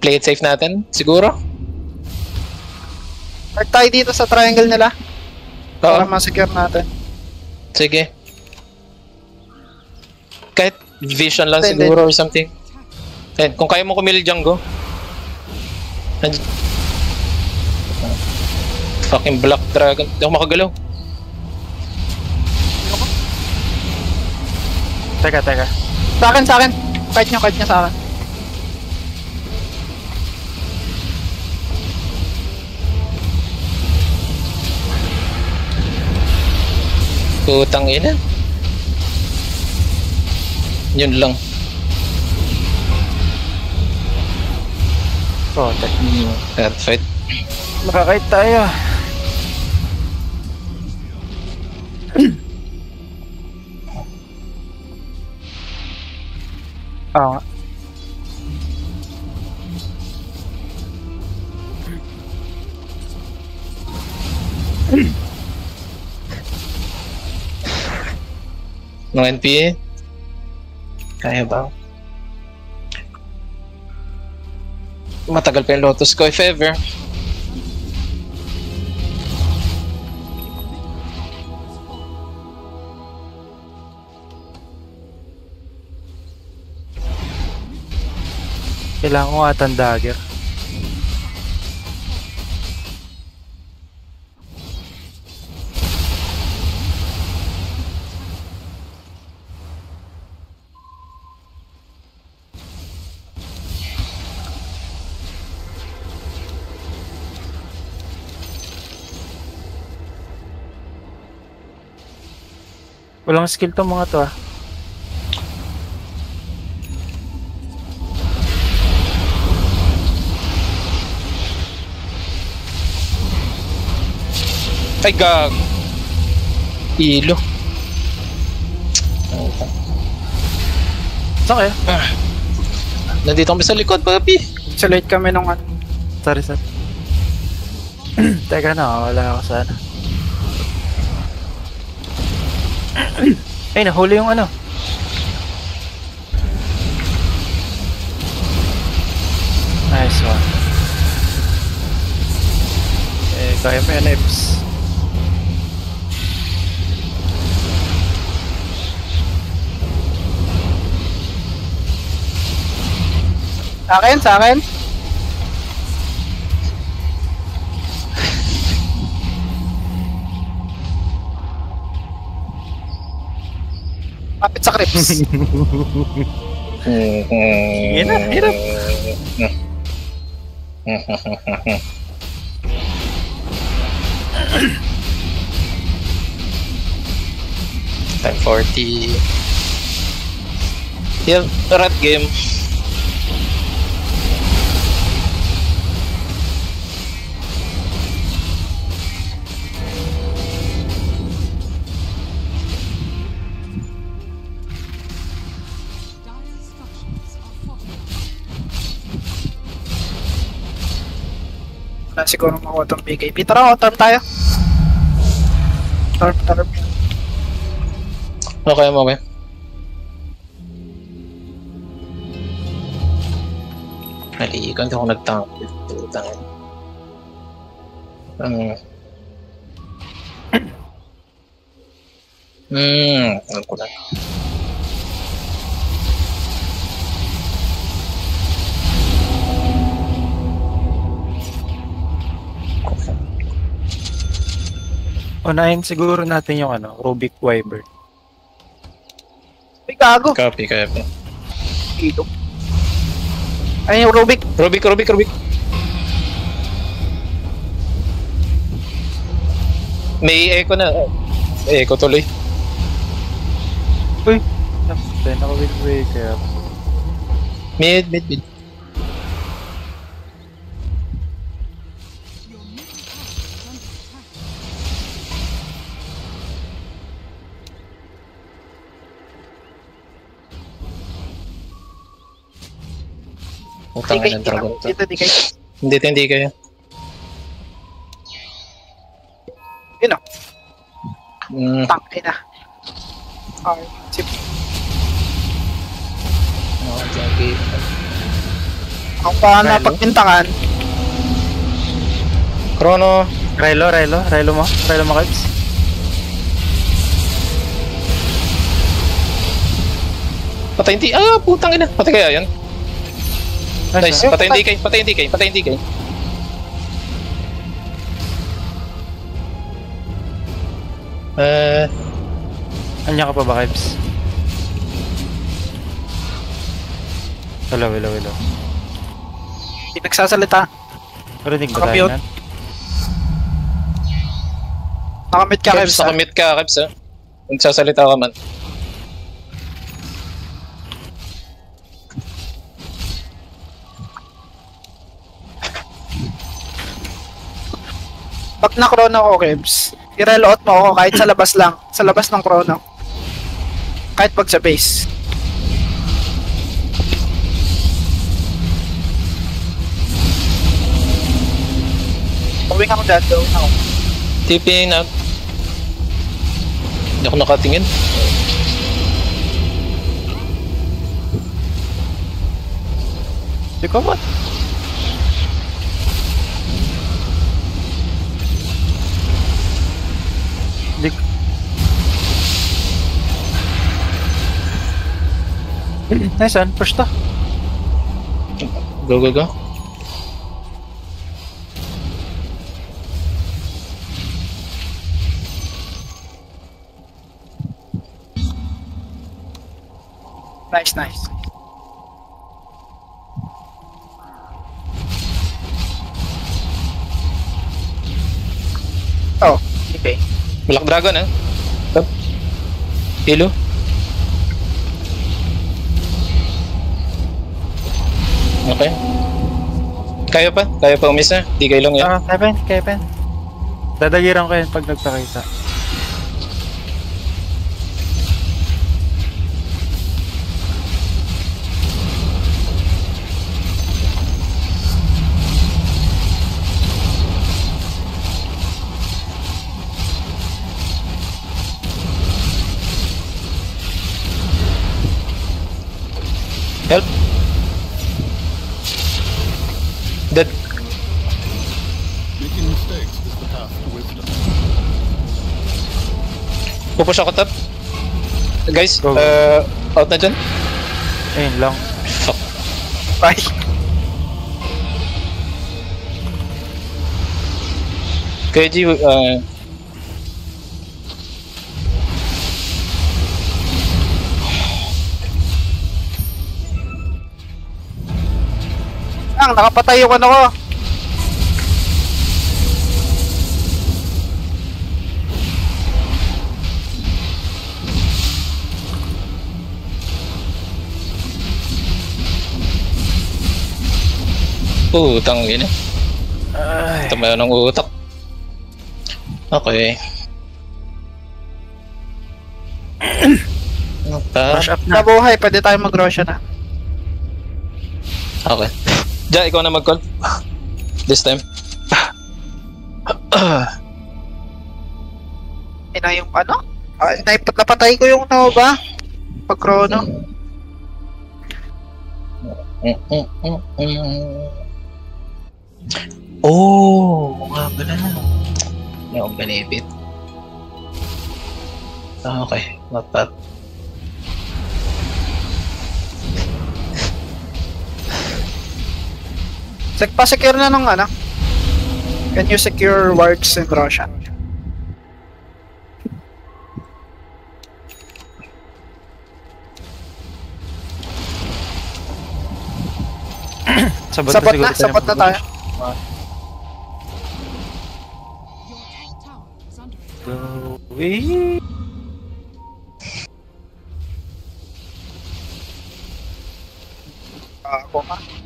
Play it safe natin, siguro? Park tayo dito sa triangle nila. Para Oo, ma-secure natin. sige. Kahit vision lang Hindi, siguro or something. Eh, kung kaya mo kumili Django. Nand- Fucking Black Dragon. Hindi ako makagalaw. Teka, teka. Sa akin, sa akin. Kahit nyo, kahit nyo sa akin. Putang ina. Yun lang. Protect. That fight. Makakait tayo. Oo nga. ng NPA. Kaya ba? Matagal pa yung Lotus ko if ever. Kailangan ko ata ang dagger. Walang skill to mga to ah. Ay, gag. Ilo. Saan kayo? Nandito kami sa likod, papi. Isolate kami nung ano. Sorry, sorry. [clears throat] Teka na, wala ako sa ano. [clears throat] Ay, nahuli yung ano. Nice one. Eh, kaya mo yan, Eps. Sa akin, sa akin. Kapit sa creeps. [laughs] Sige na, hirap. Time 40. Yeah, rat game. Siguro makuha itong BKB. Tara, term tayo. Term, term. Okay mo, okay. Naliikan ako nagtank. Putang. Hmm. Hmm, alam ko na. Unahin siguro natin yung ano, Rubik Wyvern. Ay, gago. Copy, copy. Dito. Ay, yung Rubik. Rubik, Rubik, Rubik. May echo na. May echo tuloy. Then ako will wake up. Mid, mid, mid. Utang kayo, ng dragon to. dito, di kayo. Hindi, hindi kayo. Yun o, Mm, tangke na. Okay, sip. oh, okay. Ang pa napagpintakan, Chrono. Relo, Relo, Relo mo? Relo mo, Kibs? Patay hindi. Ah, putang ina. Patay kaya yan. Nice. ah. Patay hindi kay. Patay hindi kay. Patay hindi kay. Eh, Andiyan ka pa ba, Kibs? Hello, hello, hello. hindi nagsasalita. Rinig ba tayo nan? Nakamit ka, Kebs. ah. nakamit ka, Kebs, ha? Nagsasalita ka man. Pag na chrono ko, Kebs, i-reload mo ako kahit sa labas lang. Sa labas ng chrono. Kahit pag sa base. Uwing ako dyan, doon ako. TP na. Hindi ako nakatingin. Ko ba? [clears throat] Nice one, push to. Go, go, go. Nice, nice. Oh, okay. Black Dragon, ha? Hilo? Okay. Kaya pa? Kaya pa umisa? Di kayo lang yan. Ah, Kevin, Kevin. Dadagiran ko yan pag nagpakita. Pupush ako top. Guys, Go. uh, out na dyan. Ayun lang. Fuck. Bye. Kaya G, uh, Ang nakapatay yung ano ko. Putang ina. Ay. Tumayo ng utak. Okay. Ah, Brush up na. Nabuhay, pwede tayo mag-rosya na. okay. Ja, ikaw na mag-call. This time. Ina yung ano? Ah, naipat napatay ko yung Nova. Pag chrono. Mm, mm, mm, mm. Oh, nga pala. Hindi akong benefit. Ah, okay. Not bad. Sek pa-secure na nung ano. Can you secure wards in Russia? Sabot, [clears throat] Sapat na, sapat na tayo. spot. Go away. Uh,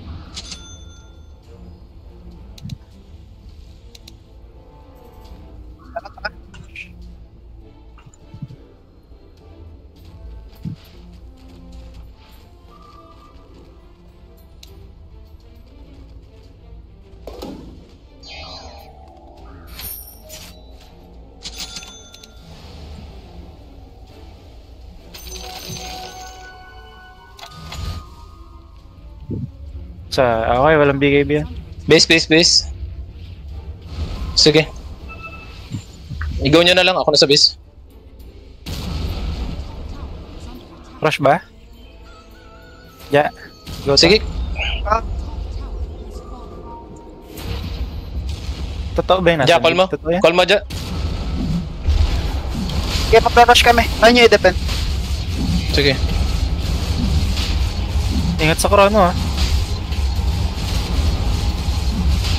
Sa, okay, walang BKB yan. Base, base, base. Sige. Igaw nyo na lang, ako na sa base. Rush ba? Ja. Go. Sige, Totoo ba yun? Nasa Ja, call mo. call mo Ja. Okay, magre-rush kami. Tayo nyo i-defend. Sige. Ingat sa chrono ah.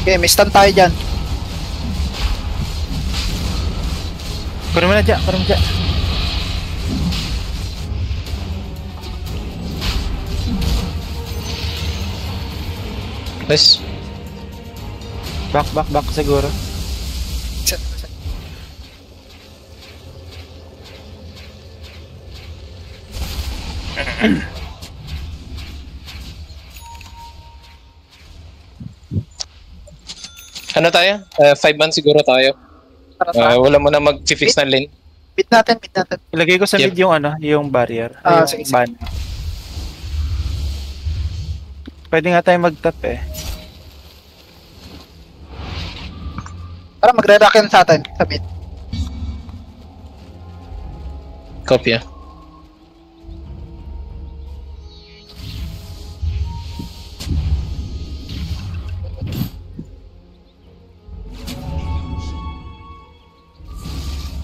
Okay, may stun tayo dyan. Kunin mo na Ja, kunin mo Ja. Nice. Back, back, back siguro. Ano tayo? Uh, five months siguro tayo. Uh, wala mo na mag-fix ng lane. Beat natin, beat natin. Ilagay ko sa Yep. mid yung ano, yung barrier. Ah, Ay, sige, yung ban. Pwede nga tayo mag-tap eh. Tara, magre-racken sa atin. Sa mid. Copy ah.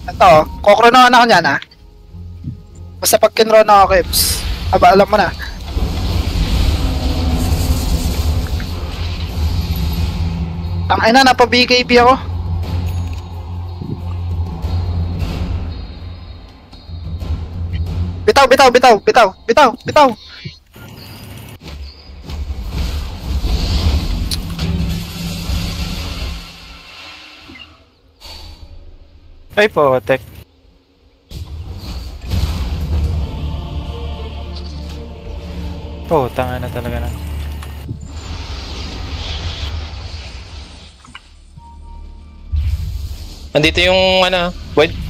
Ito, kokronoan ako niyan, ah. Basta pag kinron ako, Kebs. Aba, alam mo na. Ang ina, napa-BKB ako. Bitaw, bitaw, bitaw, bitaw, bitaw, bitaw. Ay po, tek. Oh, tanga na talaga na. Nandito yung ano, wide.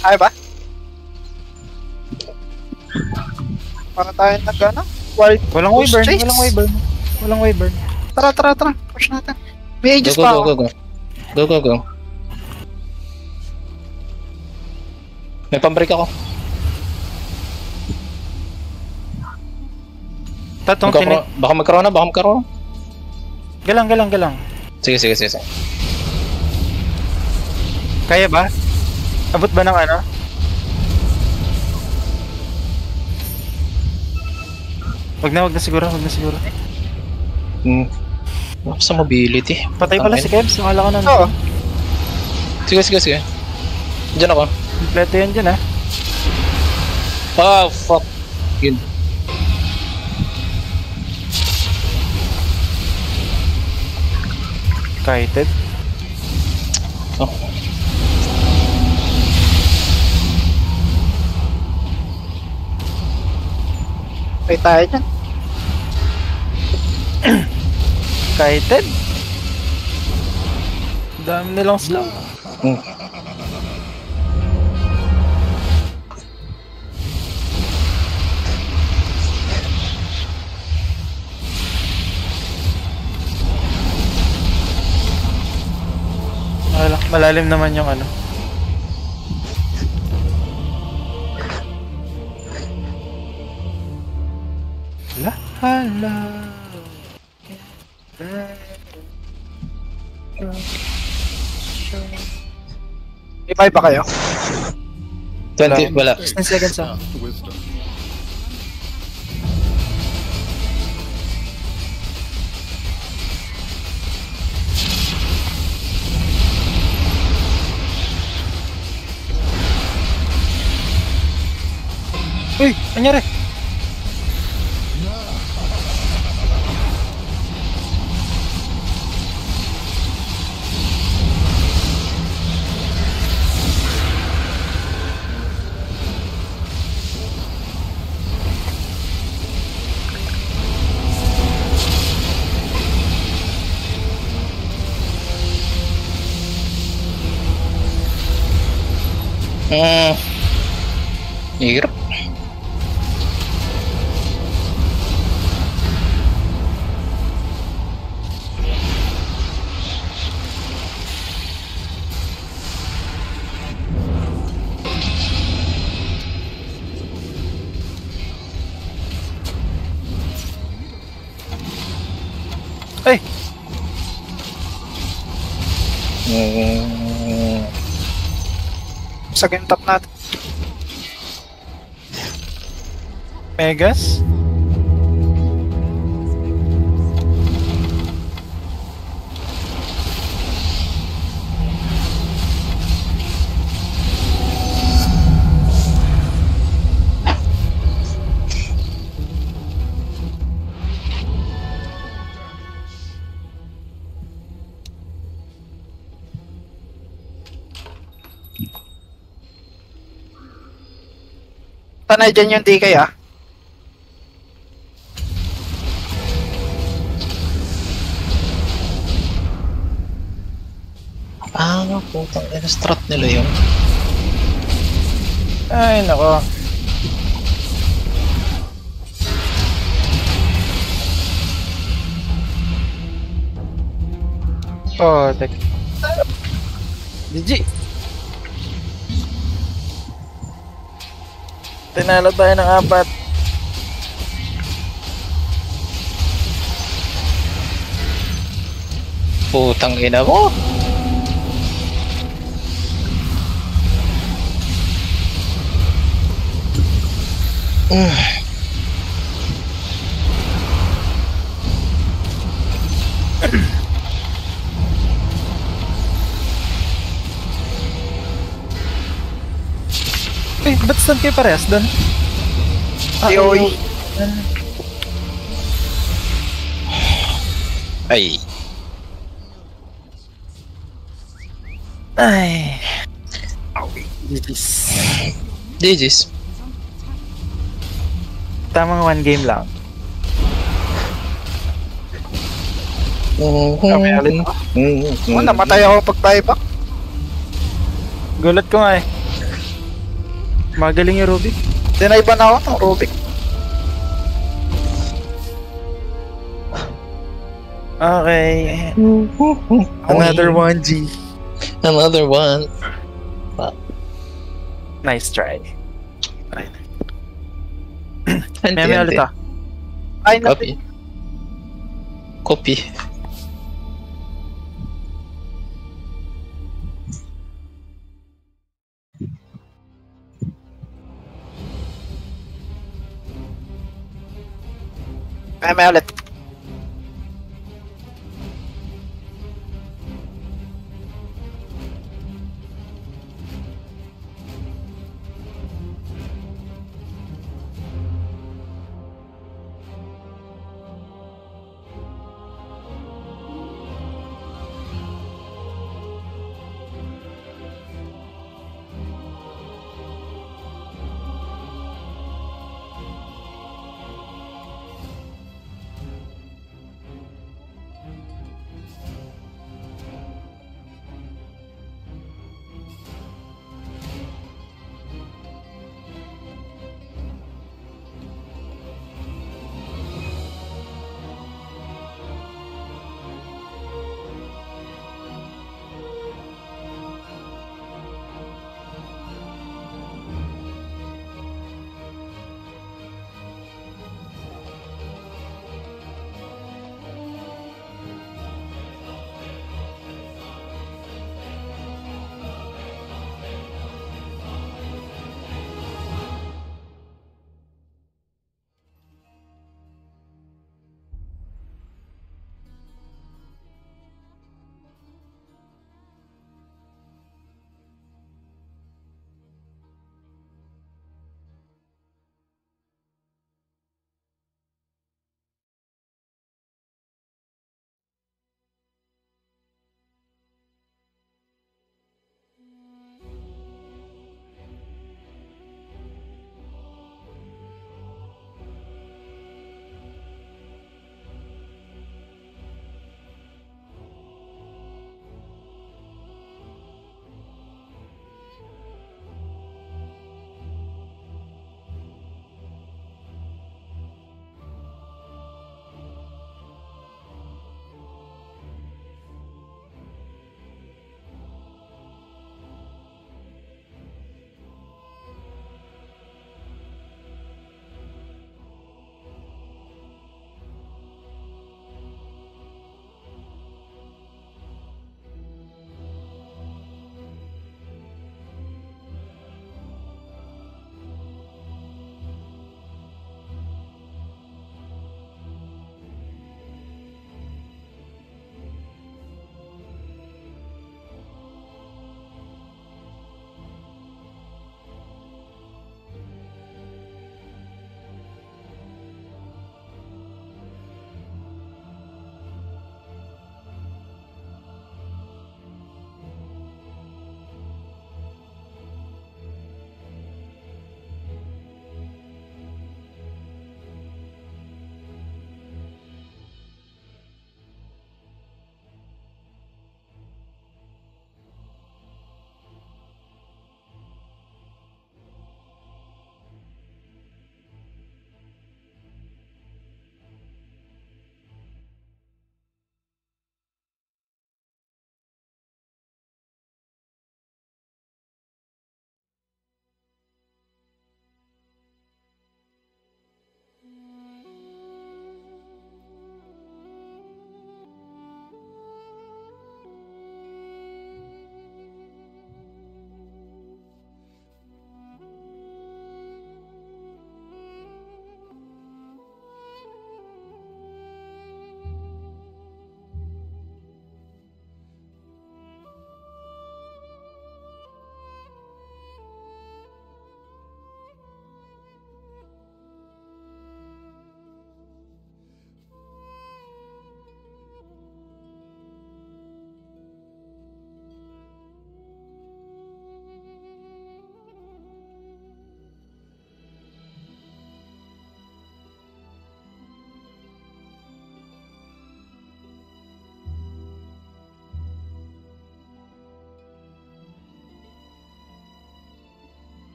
Ay ba? Para tayo nag ano? Wild Walang Ghost wyvern, chase? walang wyvern. Walang wyvern. Tara, tara, tara. Push natin. May Go, ages go, pa go, ako. go, go. Go, go, go. May pambreak ako. Tatong Magkakaroon- tinik. baka magkaroon na, baka magkaroon. Galang, galang, galang. Sige, sige, sige. sige. Kaya ba? Abot ba ng ano? Wag na, wag na siguro, wag na siguro. Hmm. Ako sa mobility. Patay pala si Kebs, nakala ko na. Oo. Sige, sige, sige. Diyan ako. Kompleto yan dyan ah. Oh, fuck. Yun. Kited. Patay tayo dyan. Kited? Dami nilang slow. Hmm. Mal- malalim naman yung ano. Hala. Revive ba kayo? 20, wala. 16 seconds ah. Uy, anyari? Sa game top natin. Megas? Tanay dyan yung DK ah. Ah, putang ina, strat nila yun. Ay, nako. Oh, tek. GG. Tinalo tayo ng apat. Putang ina mo. Eh, stun kayo parehas doon? Si Oy. Ay. Ay. GG's. GG's. Tamang one game lang. Kami ulit ako. Mm-hmm. Oh, namatay ako pag buyback. Gulat ko nga eh. Magaling yung Rubik. Dinaiban ako ng Rubik. Okay. Another [laughs] 1G. Another one. Nice try. Anti. ulit ah. Ay, na. Copy. Copy. May may ulit.